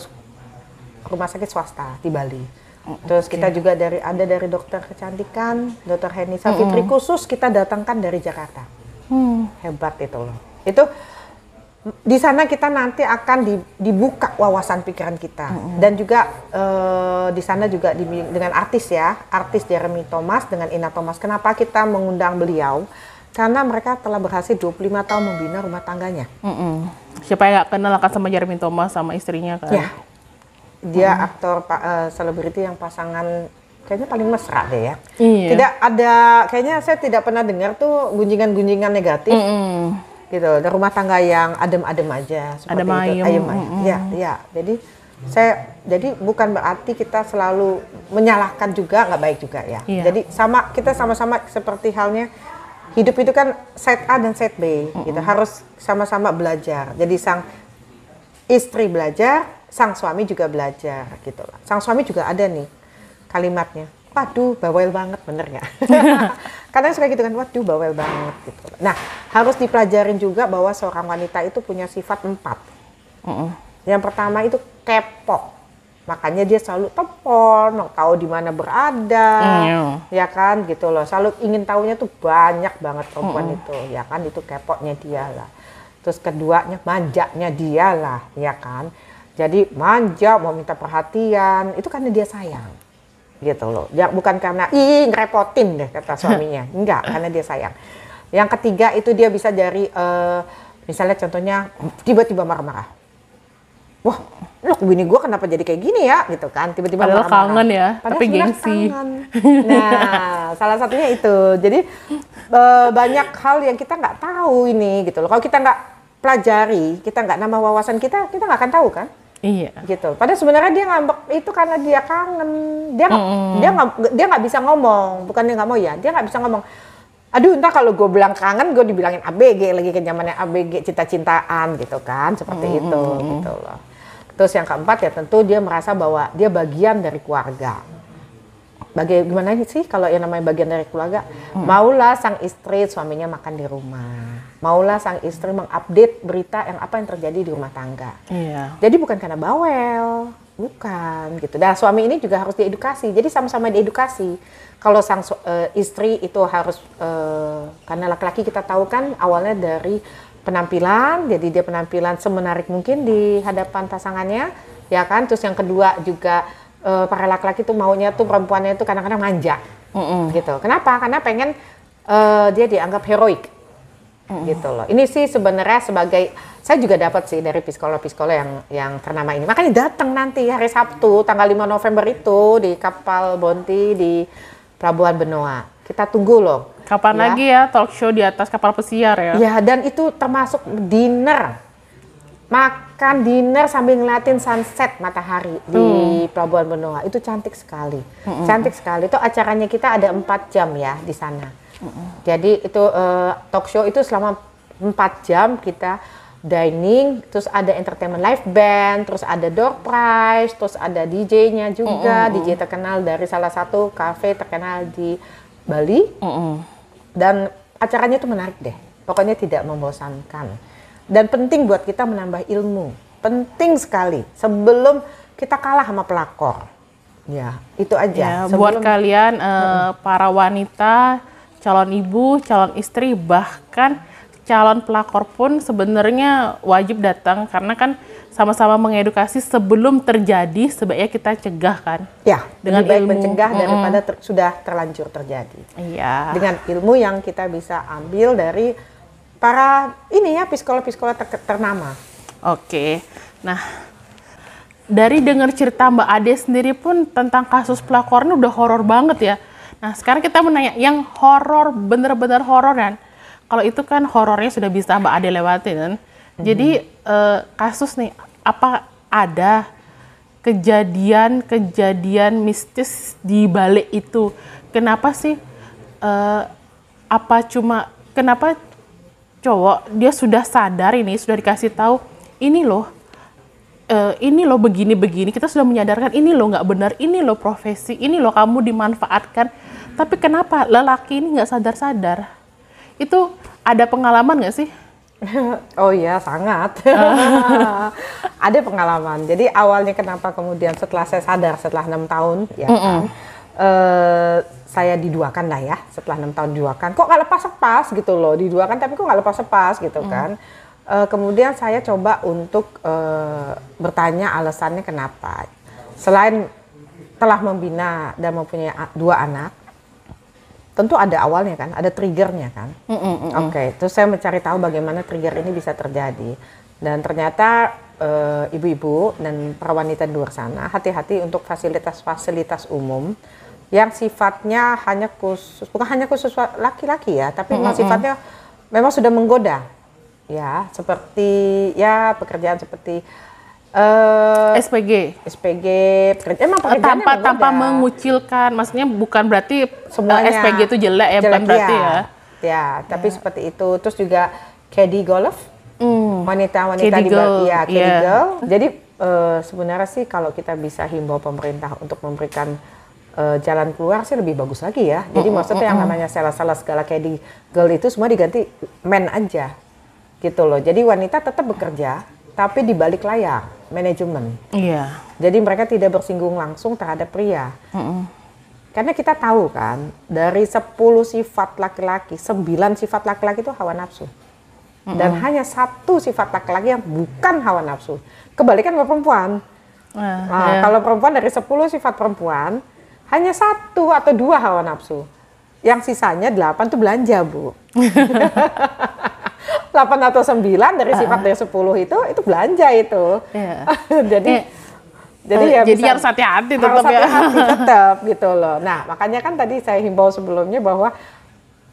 rumah sakit swasta di Bali Terus okay. kita juga dari ada dari dokter kecantikan, dokter Henisa Fitri -hmm. khusus kita datangkan dari Jakarta. Hmm. Hebat itu loh. Itu di sana kita nanti akan di, dibuka wawasan pikiran kita -hmm. dan juga uh, di sana juga di, dengan artis ya, artis Jeremy Thomas dengan Ina Thomas. Kenapa kita mengundang beliau? Karena mereka telah berhasil 25 tahun membina rumah tangganya. -hmm. Siapa yang gak kenal akan sama Jeremy Thomas sama istrinya kan? Ya, dia hmm. aktor uh, selebriti yang pasangan kayaknya paling mesra deh ya. Iya. Tidak ada kayaknya saya tidak pernah dengar tuh gunjingan-gunjingan negatif. Mm -hmm. Gitu, dan rumah tangga yang adem-adem aja seperti adem itu. Ayem. Mm -hmm. Ya, ya. Jadi saya jadi bukan berarti kita selalu menyalahkan juga nggak baik juga ya. Iya. Jadi sama kita sama-sama seperti halnya hidup itu kan set A dan set B mm -hmm. gitu harus sama-sama belajar. Jadi sang istri belajar, sang suami juga belajar gitu lah. Sang suami juga ada nih kalimatnya. Waduh, bawel banget, bener nggak? Kadang suka gitu kan, waduh, bawel banget gitu. Nah, harus dipelajarin juga bahwa seorang wanita itu punya sifat empat. Uh -uh. Yang pertama itu kepo. Makanya dia selalu telepon, tahu di mana berada, mm. ya kan gitu loh. Selalu ingin tahunya tuh banyak banget perempuan -uh. itu, ya kan itu keponya dia lah. Terus keduanya manjanya dia lah, ya kan jadi manja, mau minta perhatian, itu karena dia sayang. Gitu loh. Ya, bukan karena, ih ngerepotin deh kata suaminya. Enggak, karena dia sayang. Yang ketiga itu dia bisa dari, uh, misalnya contohnya tiba-tiba marah-marah. Wah, loh bini gue kenapa jadi kayak gini ya gitu kan tiba-tiba Padahal marah-marah. kangen ya Padahal tapi gengsi kangen. nah salah satunya itu jadi uh, banyak hal yang kita nggak tahu ini gitu loh kalau kita nggak pelajari kita nggak nambah wawasan kita kita nggak akan tahu kan Iya. Gitu. Padahal sebenarnya dia ngambek itu karena dia kangen. Dia mm. dia nggak dia nggak bisa ngomong. Bukan dia nggak mau ya. Dia nggak bisa ngomong. Aduh, entah kalau gue bilang kangen, gue dibilangin ABG lagi ke zamannya ABG cinta-cintaan gitu kan, seperti mm. itu gitu loh. Terus yang keempat ya tentu dia merasa bahwa dia bagian dari keluarga bagaimana sih kalau yang namanya bagian dari keluarga? Hmm. Maulah sang istri suaminya makan di rumah. Maulah sang istri mengupdate berita yang apa yang terjadi di rumah tangga. Iya. Jadi bukan karena bawel, bukan gitu. Dan suami ini juga harus diedukasi. Jadi sama-sama diedukasi. Kalau sang uh, istri itu harus uh, karena laki-laki kita tahu kan awalnya dari penampilan, jadi dia penampilan semenarik mungkin di hadapan pasangannya, ya kan. Terus yang kedua juga uh, para laki-laki tuh maunya tuh perempuannya itu kadang-kadang manja, mm -mm. gitu. Kenapa? Karena pengen uh, dia dianggap heroik, mm -mm. gitu loh. Ini sih sebenarnya sebagai saya juga dapat sih dari psikolog-psikolog yang yang ternama ini. Makanya datang nanti hari Sabtu tanggal 5 November itu di kapal Bonti di Pelabuhan Benoa. Kita tunggu loh. Kapan ya. lagi ya talk show di atas kapal pesiar ya? Ya dan itu termasuk dinner makan dinner sambil ngeliatin sunset matahari hmm. di Pelabuhan Benoa itu cantik sekali hmm. cantik sekali itu acaranya kita ada empat jam ya di sana hmm. jadi itu uh, talk show itu selama empat jam kita dining terus ada entertainment live band terus ada door prize terus ada DJ-nya juga hmm. DJ terkenal dari salah satu cafe terkenal di Bali hmm. dan acaranya itu menarik deh pokoknya tidak membosankan dan penting buat kita menambah ilmu. Penting sekali. Sebelum kita kalah sama pelakor. Ya, itu aja. Ya, buat kalian uh, para wanita, calon ibu, calon istri, bahkan calon pelakor pun sebenarnya wajib datang karena kan sama-sama mengedukasi sebelum terjadi sebaiknya kita cegah kan. Ya, dengan baik ilmu. mencegah mm-hmm. daripada ter, sudah terlanjur terjadi. Iya. Dengan ilmu yang kita bisa ambil dari para ini ya psikolog-psikolog ter ternama. Oke. Nah, dari dengar cerita Mbak Ade sendiri pun tentang kasus pelakornya udah horor banget ya. Nah, sekarang kita menanya yang horor bener-bener horor kan. Kalau itu kan horornya sudah bisa Mbak Ade lewatin kan. Mm-hmm. Jadi eh, kasus nih apa ada kejadian-kejadian mistis di balik itu? Kenapa sih eh, apa cuma kenapa cowok dia sudah sadar ini sudah dikasih tahu ini loh uh, ini loh begini-begini, kita sudah menyadarkan ini loh nggak benar, ini loh profesi, ini loh kamu dimanfaatkan. Tapi kenapa lelaki ini nggak sadar-sadar? Itu ada pengalaman nggak sih? oh iya, sangat. ada pengalaman. Jadi awalnya kenapa kemudian setelah saya sadar setelah enam tahun, ya mm -mm. kan, uh, saya diduakan lah ya. Setelah enam tahun diduakan, kok nggak lepas-lepas gitu loh, diduakan tapi kok nggak lepas-lepas gitu mm. kan uh, kemudian saya coba untuk uh, bertanya alasannya kenapa. Selain telah membina dan mempunyai dua anak, tentu ada awalnya kan, ada triggernya kan. Mm -mm, mm Oke, okay, terus saya mencari tahu bagaimana trigger ini bisa terjadi. Dan ternyata eh, ibu-ibu uh, dan para wanita di luar sana hati-hati untuk fasilitas-fasilitas umum yang sifatnya hanya khusus, bukan hanya khusus laki-laki ya, tapi mm -mm. sifatnya memang sudah menggoda ya seperti ya pekerjaan seperti uh, SPG SPG pekerja emang pekerjaan tanpa tanpa mengucilkan maksudnya bukan berarti eh, semuanya uh, SPG itu jelek ya jelek, bukan berarti ya ya, ya tapi ya. seperti itu terus juga caddy golf mm. wanita-wanita di ya caddy yeah. girl jadi uh, sebenarnya sih kalau kita bisa himbau pemerintah untuk memberikan uh, jalan keluar sih lebih bagus lagi ya. Jadi mm, maksudnya mm, yang namanya salah-salah segala caddy girl itu semua diganti men aja gitu loh. Jadi wanita tetap bekerja, tapi di balik layar, manajemen. Iya. Jadi mereka tidak bersinggung langsung terhadap pria. Mm. Karena kita tahu kan, dari 10 sifat laki-laki, 9 sifat laki-laki itu hawa nafsu. Mm. Dan hanya satu sifat laki-laki yang bukan hawa nafsu. Kebalikan sama perempuan. Uh, nah, iya. kalau perempuan dari 10 sifat perempuan, hanya satu atau dua hawa nafsu. Yang sisanya delapan tuh belanja, Bu. 8 atau 9 dari sifat uh. dari 10 itu itu belanja itu. Yeah. jadi eh, jadi uh, ya jadi bisa, harus hati-hati tetap harus ya. hati-hati tetap gitu loh. Nah, makanya kan tadi saya himbau sebelumnya bahwa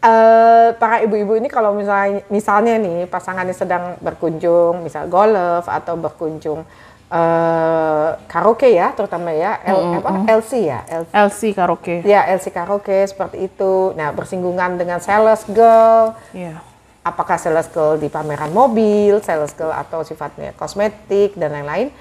uh, para ibu-ibu ini kalau misalnya misalnya nih pasangannya sedang berkunjung, misal golf atau berkunjung uh, karaoke ya, terutama ya L, mm -hmm. apa LC ya, LC. LC karaoke. Ya, LC karaoke seperti itu. Nah, bersinggungan dengan sales girl. Yeah apakah sales girl di pameran mobil, sales girl atau sifatnya kosmetik dan lain-lain,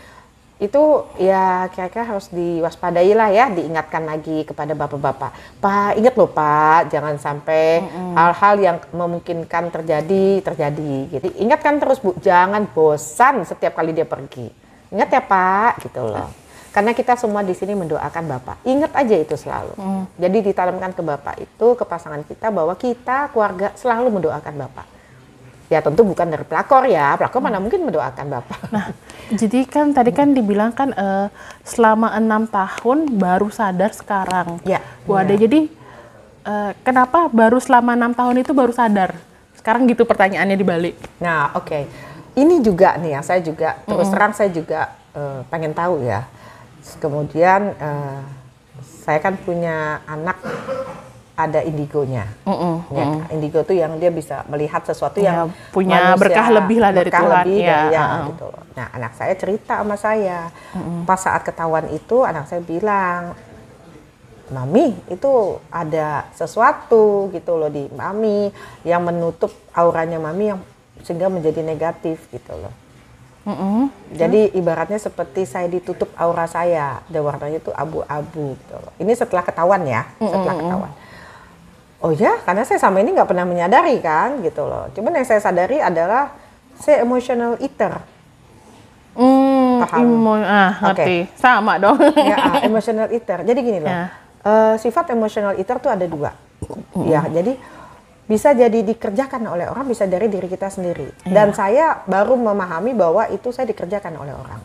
itu ya kira-kira harus diwaspadai lah ya, diingatkan lagi kepada bapak-bapak. Pak, ingat loh Pak, jangan sampai hal-hal mm -hmm. yang memungkinkan terjadi, terjadi. Gitu. Ingatkan terus Bu, jangan bosan setiap kali dia pergi. Ingat ya Pak, gitu loh. Karena kita semua di sini mendoakan Bapak. Ingat aja itu selalu. Hmm. Jadi ditanamkan ke Bapak itu, ke pasangan kita bahwa kita keluarga selalu mendoakan Bapak. Ya tentu bukan dari pelakor ya, pelakor mana mungkin mendoakan bapak. Nah, jadi kan tadi kan dibilang kan uh, selama enam tahun baru sadar sekarang. Ya. Bu ada ya. jadi uh, kenapa baru selama enam tahun itu baru sadar? Sekarang gitu pertanyaannya dibalik. Nah oke, okay. Ini juga nih ya saya juga terus mm -hmm. terang saya juga uh, pengen tahu ya. Kemudian uh, saya kan punya anak ada indigonya. Mm -mm, ya, mm. Indigo itu yang dia bisa melihat sesuatu ya, yang punya manusia, berkah lebih lah dari berkah Tuhan. Lebih ya, dari, ya uh -uh. gitu. Nah, anak saya cerita sama saya. Mm -mm. Pas saat ketahuan itu anak saya bilang, "Mami, itu ada sesuatu gitu loh di Mami yang menutup auranya Mami yang sehingga menjadi negatif gitu loh." Mm -hmm. Jadi ibaratnya seperti saya ditutup aura saya, dan warnanya itu abu-abu. Gitu. Ini setelah ketahuan ya, setelah mm -hmm. ketahuan oh ya karena saya sama ini nggak pernah menyadari kan gitu loh cuman yang saya sadari adalah saya emotional eater hmm, Paham? emo- ah, ngerti. Sama dong. ya, ah, emotional eater. Jadi gini loh, Ya. eh, sifat emotional eater tuh ada dua. Ya, jadi bisa jadi dikerjakan oleh orang, bisa dari diri kita sendiri. Dan saya baru memahami bahwa itu saya dikerjakan oleh orang.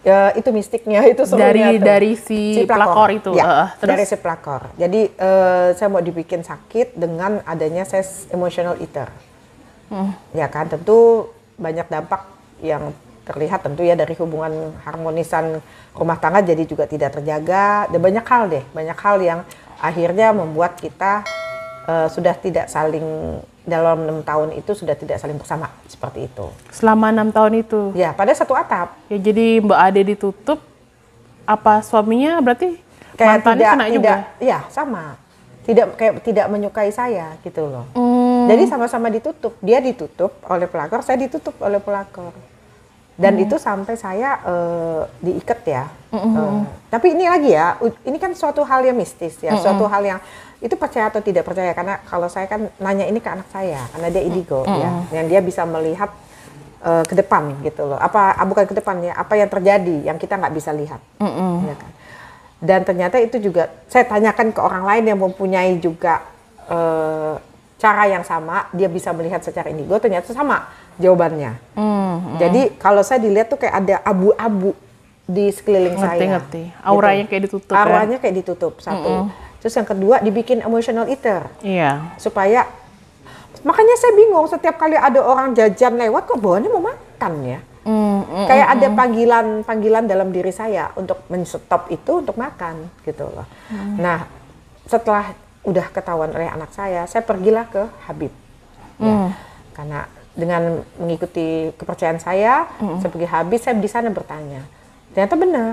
Ya, itu mistiknya, itu Dari- tuh. dari si pelakor itu, Ya, eh, terus? dari si pelakor. Jadi eh, saya mau dibikin sakit dengan adanya saya emotional eater. Hmm. Ya kan, tentu banyak dampak yang terlihat tentu ya dari hubungan harmonisan rumah tangga jadi juga tidak terjaga. Dan banyak hal deh, banyak hal yang akhirnya membuat kita eh, sudah tidak saling dalam enam tahun itu sudah tidak saling bersama seperti itu. Selama enam tahun itu. Ya, pada satu atap. Ya jadi Mbak Ade ditutup, apa suaminya berarti kayak mantannya tidak kena tidak juga? ya sama tidak kayak tidak menyukai saya gitu loh Hmm. jadi sama-sama ditutup dia ditutup oleh pelakor saya ditutup oleh pelakor dan Hmm. itu sampai saya eh, diikat ya Eh, tapi ini lagi ya ini kan suatu hal yang mistis ya suatu hal yang itu percaya atau tidak percaya? Karena kalau saya kan nanya ini ke anak saya karena dia indigo ya. Yang dia bisa melihat eh, ke depan gitu loh. Apa ah, bukan ke depan ya apa yang terjadi yang kita nggak bisa lihat. Ya kan? Dan ternyata itu juga saya tanyakan ke orang lain yang mempunyai juga eh, cara yang sama dia bisa melihat secara indigo ternyata sama jawabannya. Hmm, jadi kalau saya dilihat tuh kayak ada abu-abu di sekeliling ngerti saya. ngerti. Auranya Gitu. kayak ditutup ya. auranya kayak ditutup satu terus yang kedua dibikin emotional eater Iya. supaya makanya saya bingung setiap kali ada orang jajan lewat kok bawaannya mau makan ya Hmm, hmm. kayak ada panggilan panggilan dalam diri saya untuk menstop itu untuk makan gitu loh. Nah setelah udah ketahuan oleh anak saya, saya pergilah ke Habib. Ya. Karena dengan mengikuti kepercayaan saya, saya pergi Habib, saya di sana bertanya. Ternyata benar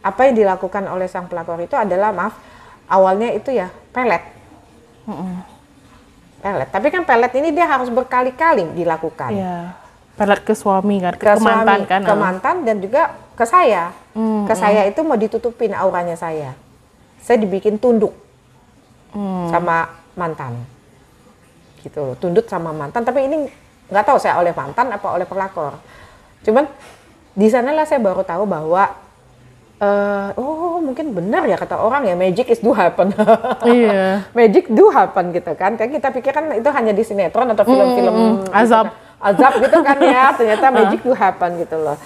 apa yang dilakukan oleh sang pelakor itu adalah maaf awalnya itu ya pelet. Pelet. Tapi kan pelet ini dia harus berkali-kali dilakukan Iya. Pelet ke suami kan, ke, ke mantan kan. ke mantan dan juga ke saya. ke saya itu mau ditutupin auranya saya. Saya dibikin tunduk sama mantan. Gitu, loh, tunduk sama mantan. Tapi ini nggak tahu saya oleh mantan apa oleh pelakor. Cuman di sanalah saya baru tahu bahwa eh, oh mungkin benar ya kata orang ya magic is do happen. Iya. magic do happen gitu kan. Kan kita pikir kan itu hanya di sinetron atau film-film gitu azab. kan. azab gitu kan ya. Ternyata magic do happen gitu loh.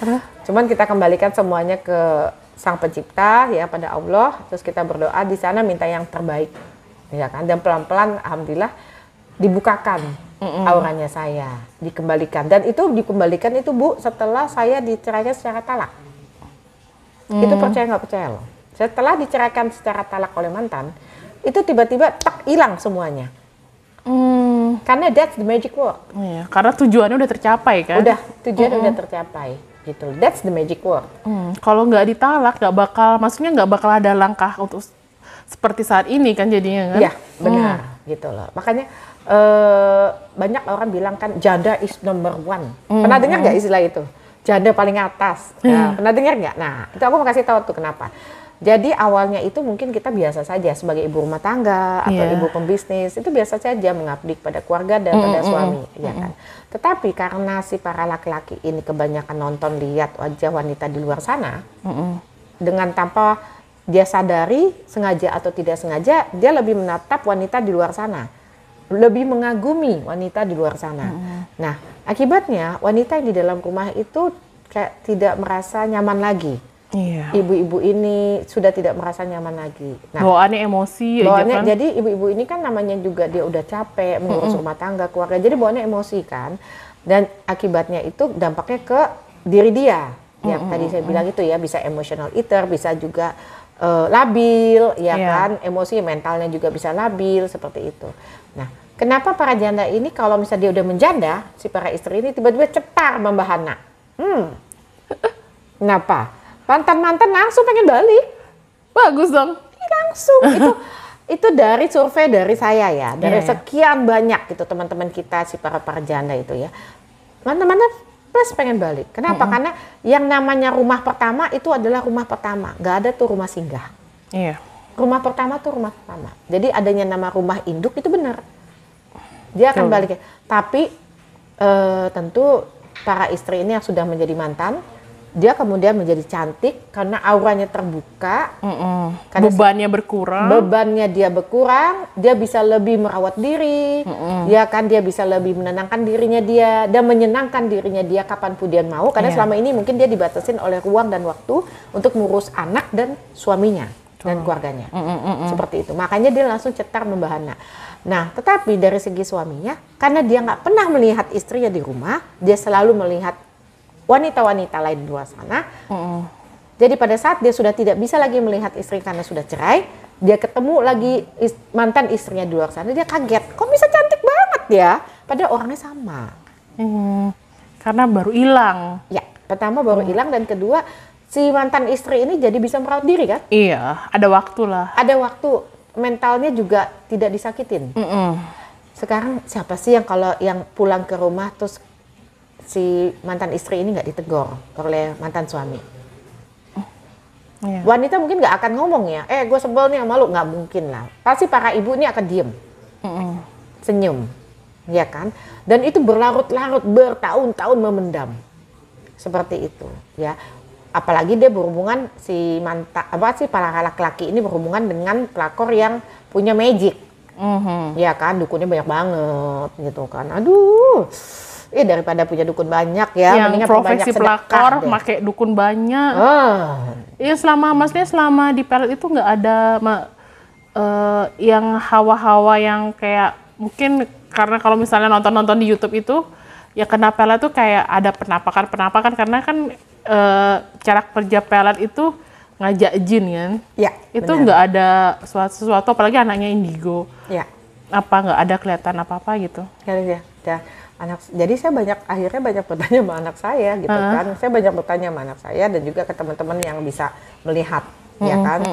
Cuman kita kembalikan semuanya ke Sang Pencipta ya pada Allah. Terus kita berdoa di sana minta yang terbaik. Ya kan. Dan pelan-pelan alhamdulillah dibukakan auranya saya, dikembalikan. Dan itu dikembalikan itu Bu setelah saya diceraikan secara talak. Itu percaya nggak percaya loh. Setelah diceraikan secara talak oleh mantan, itu tiba-tiba tak hilang semuanya. Hmm, Karena that's the magic word. iya. Karena tujuannya udah tercapai kan. Udah tujuan udah tercapai gitu. That's the magic word. Hmm, kalau nggak ditalak nggak bakal, maksudnya nggak bakal ada langkah untuk seperti saat ini kan jadinya kan? Iya, benar gitu loh. Makanya eh, banyak orang bilang kan janda is number one. Pernah dengar nggak istilah itu? Janda paling atas. Nah, Pernah dengar nggak? Nah, itu aku mau kasih tahu tuh kenapa. Jadi awalnya itu mungkin kita biasa saja sebagai ibu rumah tangga atau Iya. ibu pembisnis itu biasa saja mengabdi pada keluarga dan pada suami, ya kan. Tetapi karena si para laki-laki ini kebanyakan nonton lihat wajah wanita di luar sana, dengan tanpa dia sadari sengaja atau tidak sengaja dia lebih menatap wanita di luar sana lebih mengagumi wanita di luar sana. Nah akibatnya wanita yang di dalam rumah itu kayak tidak merasa nyaman lagi. Iya. ibu-ibu ini sudah tidak merasa nyaman lagi. Nah Bawaannya emosi aja bawaannya kan. jadi ibu-ibu ini kan namanya juga dia udah capek mengurus rumah tangga keluarga jadi bawaannya emosi kan. Dan akibatnya itu dampaknya ke diri dia. Ya tadi saya bilang itu ya bisa emotional eater bisa juga eh, labil ya Iya. kan? Emosi mentalnya juga bisa labil seperti itu nah kenapa para janda ini kalau misalnya dia udah menjanda si para istri ini tiba-tiba cetar membahana? Hmm. Kenapa? Mantan-mantan langsung pengen balik. Bagus dong. langsung. Itu itu dari survei dari saya ya. Dari Iya, iya. sekian banyak gitu teman-teman kita si para para janda itu ya. Mana-mana plus pengen balik. Kenapa? Karena yang namanya rumah pertama itu adalah rumah pertama. Nggak ada tuh rumah singgah. Iya. Rumah pertama tuh rumah pertama. Jadi adanya nama rumah induk itu benar. Dia akan Betul. balik. Tapi eh, tentu para istri ini yang sudah menjadi mantan dia kemudian menjadi cantik karena auranya terbuka, Mm-mm. Karena- Bebannya berkurang. bebannya dia berkurang, dia bisa lebih merawat diri, ya kan? Dia bisa lebih menenangkan dirinya dia dan menyenangkan dirinya dia kapan pun dia mau. Karena Iya. selama ini mungkin dia dibatasin oleh ruang dan waktu untuk ngurus anak dan suaminya dan keluarganya. Seperti itu. Makanya dia langsung cetar membahana. Nah, tetapi dari segi suaminya karena dia nggak pernah melihat istrinya di rumah, dia selalu melihat wanita-wanita lain di luar sana. Mm-mm. Jadi pada saat dia sudah tidak bisa lagi melihat istri karena sudah cerai, dia ketemu lagi is- mantan istrinya di luar sana, dia kaget. Kok bisa cantik banget ya? Padahal orangnya sama. Hmm, Karena baru hilang. Ya, pertama baru hilang dan kedua si mantan istri ini jadi bisa merawat diri kan? Iya, ada waktu lah. Ada waktu mentalnya juga tidak disakitin. Mm-mm. Sekarang siapa sih yang kalau yang pulang ke rumah terus si mantan istri ini nggak ditegur oleh mantan suami? Iya. Wanita mungkin nggak akan ngomong ya, eh gue sebel nih sama lu, nggak mungkin lah. Pasti para ibu ini akan diem, Mm-mm. senyum, ya kan? Dan itu berlarut-larut, bertahun-tahun memendam, seperti itu, ya. Apalagi dia berhubungan si manta, apa sih para laki-laki ini berhubungan dengan pelakor yang punya magic, Mhm. ya kan? Dukunnya banyak banget, gitu kan? Aduh, eh daripada punya dukun banyak ya, Yang profesi pelakor, pakai dukun banyak. Ah, Iya selama maksudnya selama di pelet itu nggak ada ma- eh, yang hawa-hawa yang kayak mungkin karena kalau misalnya nonton-nonton di YouTube itu ya kena pelet tuh kayak ada penampakan-penampakan karena kan eh, cara kerja pelet itu ngajak jin kan. ya, Itu nggak ada sesuatu, sesuatu apalagi anaknya indigo. Ya. Apa nggak ada kelihatan apa-apa gitu. Ya, ya, ya. anak jadi saya banyak akhirnya banyak bertanya sama anak saya gitu kan saya banyak bertanya sama anak saya dan juga ke teman-teman yang bisa melihat ya kan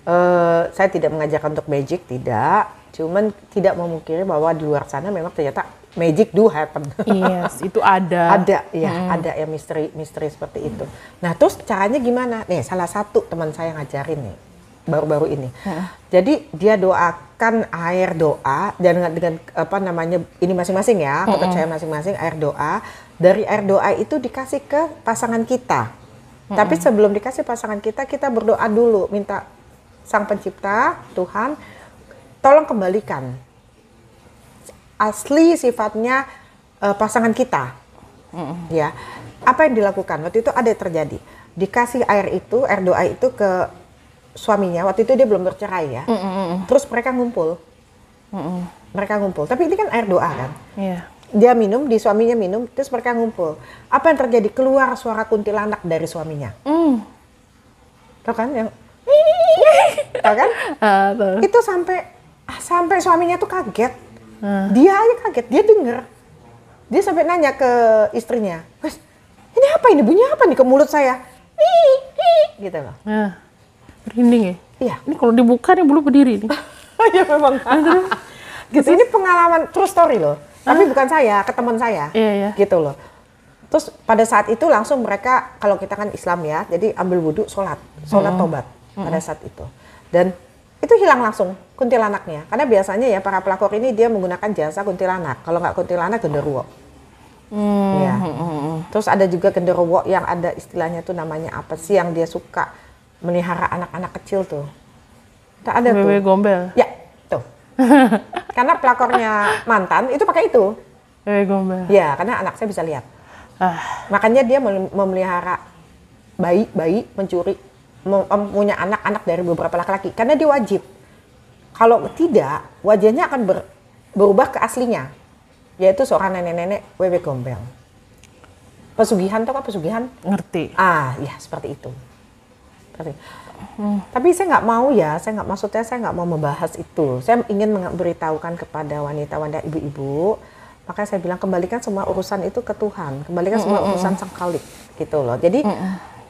Eh, saya tidak mengajarkan untuk magic tidak cuman tidak memungkiri bahwa di luar sana memang ternyata magic do happen. Yes, itu ada. ada ya ada ya misteri misteri seperti itu. Nah terus caranya gimana? Nih salah satu teman saya ngajarin nih baru-baru ini. Jadi dia doakan air doa dan dengan, dengan apa namanya ini masing-masing ya kepercayaan masing-masing air doa. Dari air doa itu dikasih ke pasangan kita. Tapi sebelum dikasih pasangan kita kita berdoa dulu minta sang pencipta Tuhan tolong kembalikan asli sifatnya eh, pasangan kita. Ya, apa yang dilakukan? Waktu itu ada yang terjadi. Dikasih air itu, air doa itu ke suaminya. Waktu itu dia belum bercerai ya. Terus mereka ngumpul. Mereka ngumpul. Tapi ini kan air doa kan. Iya. Dia minum, di suaminya minum, terus mereka ngumpul. Apa yang terjadi? Keluar suara kuntilanak dari suaminya. Hmm. Tahu kan yang Tahu kan? Tuh. itu sampai sampai suaminya tuh kaget. Ah. Dia aja kaget, dia denger. Dia sampai nanya ke istrinya, "Wes, ini apa ini? Bunyi apa nih ke mulut saya?" Hi, hi, gitu loh. Nah, merinding ya. Iya. Ini kalau dibuka nih bulu berdiri nih. ya memang. gitu. Ini pengalaman true story loh. Tapi bukan saya, ke teman saya. Iya, iya. Gitu loh. Terus pada saat itu langsung mereka, kalau kita kan Islam ya, jadi ambil wudhu, sholat. Sholat tobat pada saat itu. Dan itu hilang langsung kuntilanaknya. Karena biasanya ya para pelakor ini dia menggunakan jasa kuntilanak. Kalau nggak kuntilanak, genderuwo. Hmm. Ya. Terus ada juga genderuwo yang ada istilahnya tuh namanya apa sih yang dia suka melihara anak-anak kecil tuh. Tak ada tuh. Gombel. Ya, tuh. karena pelakornya mantan itu pakai itu. Wewe gombel. Ya, karena anak saya bisa lihat. Ah, Makanya dia mem- memelihara bayi-bayi mencuri mempunyai anak-anak dari beberapa laki-laki karena dia wajib. Kalau tidak, wajahnya akan ber- berubah ke aslinya, yaitu seorang nenek-nenek wewe gombel. Pesugihan tau kan pesugihan? ngerti. Ah, ya seperti itu. Seperti- Tapi saya nggak mau ya, saya nggak maksudnya saya nggak mau membahas itu. Saya ingin memberitahukan kepada wanita-wanita ibu-ibu, makanya saya bilang kembalikan semua urusan itu ke Tuhan, kembalikan semua urusan sang Khalik gitu loh. Jadi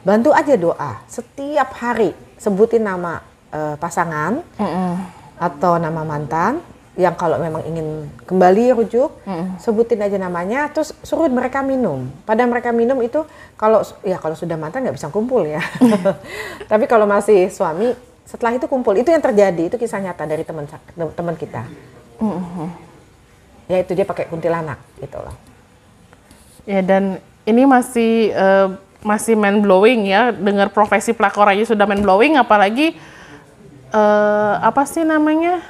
bantu aja doa. Setiap hari sebutin nama eh, pasangan Mm-mm. atau nama mantan yang kalau memang ingin kembali rujuk sebutin aja namanya terus suruh mereka minum. Pada mereka minum itu kalau ya kalau sudah mantan nggak bisa kumpul ya. Tapi kalau masih suami setelah itu kumpul. Itu yang terjadi itu kisah nyata dari teman teman kita. Ya itu dia pakai kuntilanak gitu loh. Ya dan ini masih eh, masih mind blowing ya dengar profesi pelakor aja sudah mind blowing apalagi eh, apa sih namanya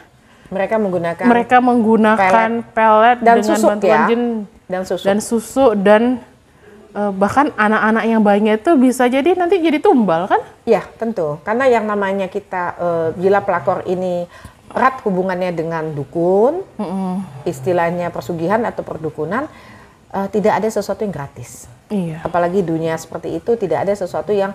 Mereka menggunakan mereka menggunakan pelet, dan dengan susuk bantuan ya. jin dan susu. dan susu dan eh, bahkan anak-anak yang bayinya itu bisa jadi nanti jadi tumbal kan Ya, tentu. Karena yang namanya kita eh, bila pelakor ini erat hubungannya dengan dukun, istilahnya persugihan atau perdukunan, eh, tidak ada sesuatu yang gratis. iya Apalagi dunia seperti itu tidak ada sesuatu yang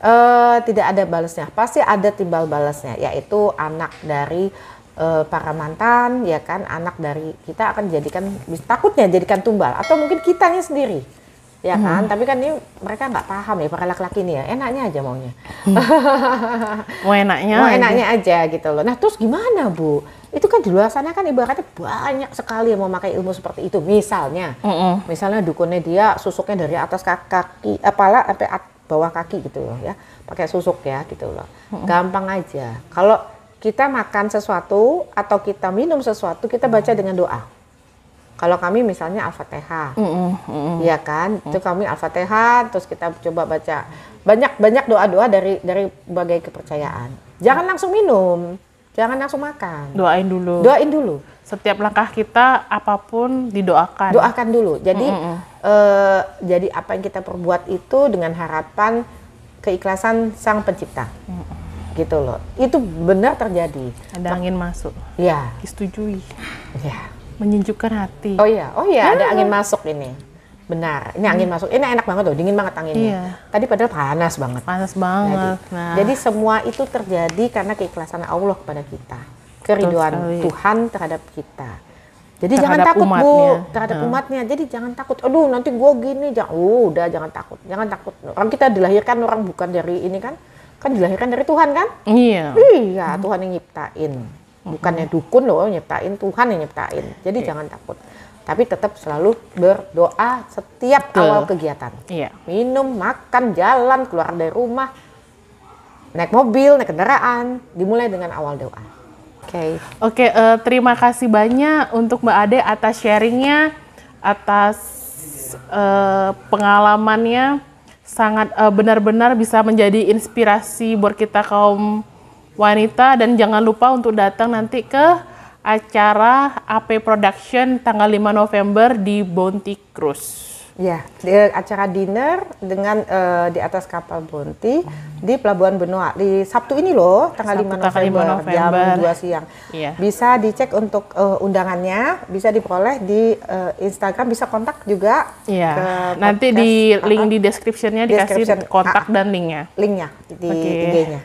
eh, tidak ada balasnya. Pasti ada timbal balasnya, yaitu anak dari eh, para mantan, ya kan, anak dari kita akan jadikan takutnya jadikan tumbal atau mungkin kitanya sendiri. Ya kan, tapi kan ini mereka nggak paham ya para laki-laki ini ya, enaknya aja maunya. mau enaknya Mau aja. enaknya aja gitu loh. Nah terus gimana Bu? Itu kan di luar sana kan ibaratnya banyak sekali yang memakai ilmu seperti itu. Misalnya, Mm-mm. misalnya dukunnya dia susuknya dari atas kaki, kaki apalah sampai at- bawah kaki gitu loh ya. Pakai susuk ya gitu loh. Gampang aja. Kalau kita makan sesuatu atau kita minum sesuatu, kita baca dengan doa. Kalau kami misalnya Al-Fatihah. Mm-mm, mm-mm. Iya kan, itu kami al-fatihah, terus kita coba baca banyak banyak doa doa dari dari berbagai kepercayaan. Jangan langsung minum, jangan langsung makan. doain dulu Doain dulu, setiap langkah kita apa pun didoakan doakan dulu. Jadi eh, jadi apa yang kita perbuat itu dengan harapan keikhlasan sang pencipta, gitu loh. Itu benar terjadi. ada angin masuk Ya, disetujui ya. menyejukkan hati Oh iya, oh iya ada angin masuk ini. Benar, ini angin masuk. Ini enak banget loh, dingin banget anginnya. Iya. Tadi padahal panas banget. panas banget Jadi, nah jadi semua itu terjadi karena keikhlasan Allah kepada kita, keriduan. Tuhan terhadap kita. Jadi Terhadap jangan takut umatnya. bu, terhadap Nah. umatnya. Jadi jangan takut. Aduh nanti gua gini, jangan. Uh, udah jangan takut, jangan takut. Orang kita dilahirkan orang bukan dari ini kan, kan dilahirkan dari Tuhan kan? iya Iya, Tuhan yang nyiptain. Bukannya dukun loh nyiptain, Tuhan yang nyiptain. Jadi jangan takut. Tapi tetap selalu berdoa setiap Betul. awal kegiatan iya minum, makan, jalan, keluar dari rumah, naik mobil, naik kendaraan, dimulai dengan awal doa. Oke. Oke, eh, terima kasih banyak untuk Mbak Ade atas sharingnya, atas eh, pengalamannya, sangat eh, benar-benar bisa menjadi inspirasi buat kita kaum wanita dan jangan lupa untuk datang nanti ke acara AP Production tanggal 5 November di Bounty Cruise. Ya, di acara dinner dengan eh, di atas kapal Bonti di Pelabuhan Benoa di Sabtu ini loh, tanggal 5 Sabtu tanggal November, 5 jam November. 2 siang. Iya. Bisa dicek untuk eh, undangannya, bisa diperoleh di eh, Instagram, bisa kontak juga Iya. ke Nanti podcast, di ah, link ah, di description-nya dikasih Description, kontak ah, ah. dan linknya. linknya di Oke. IG-nya.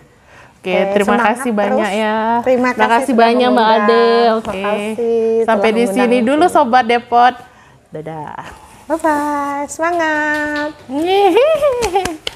Oke, Oke, terima kasih terus. banyak ya. Terima kasih kasih banyak Mbak. Ade. Oke. Makasih Sampai di sini dulu sobat Depot. Dadah. Bye bye, semangat.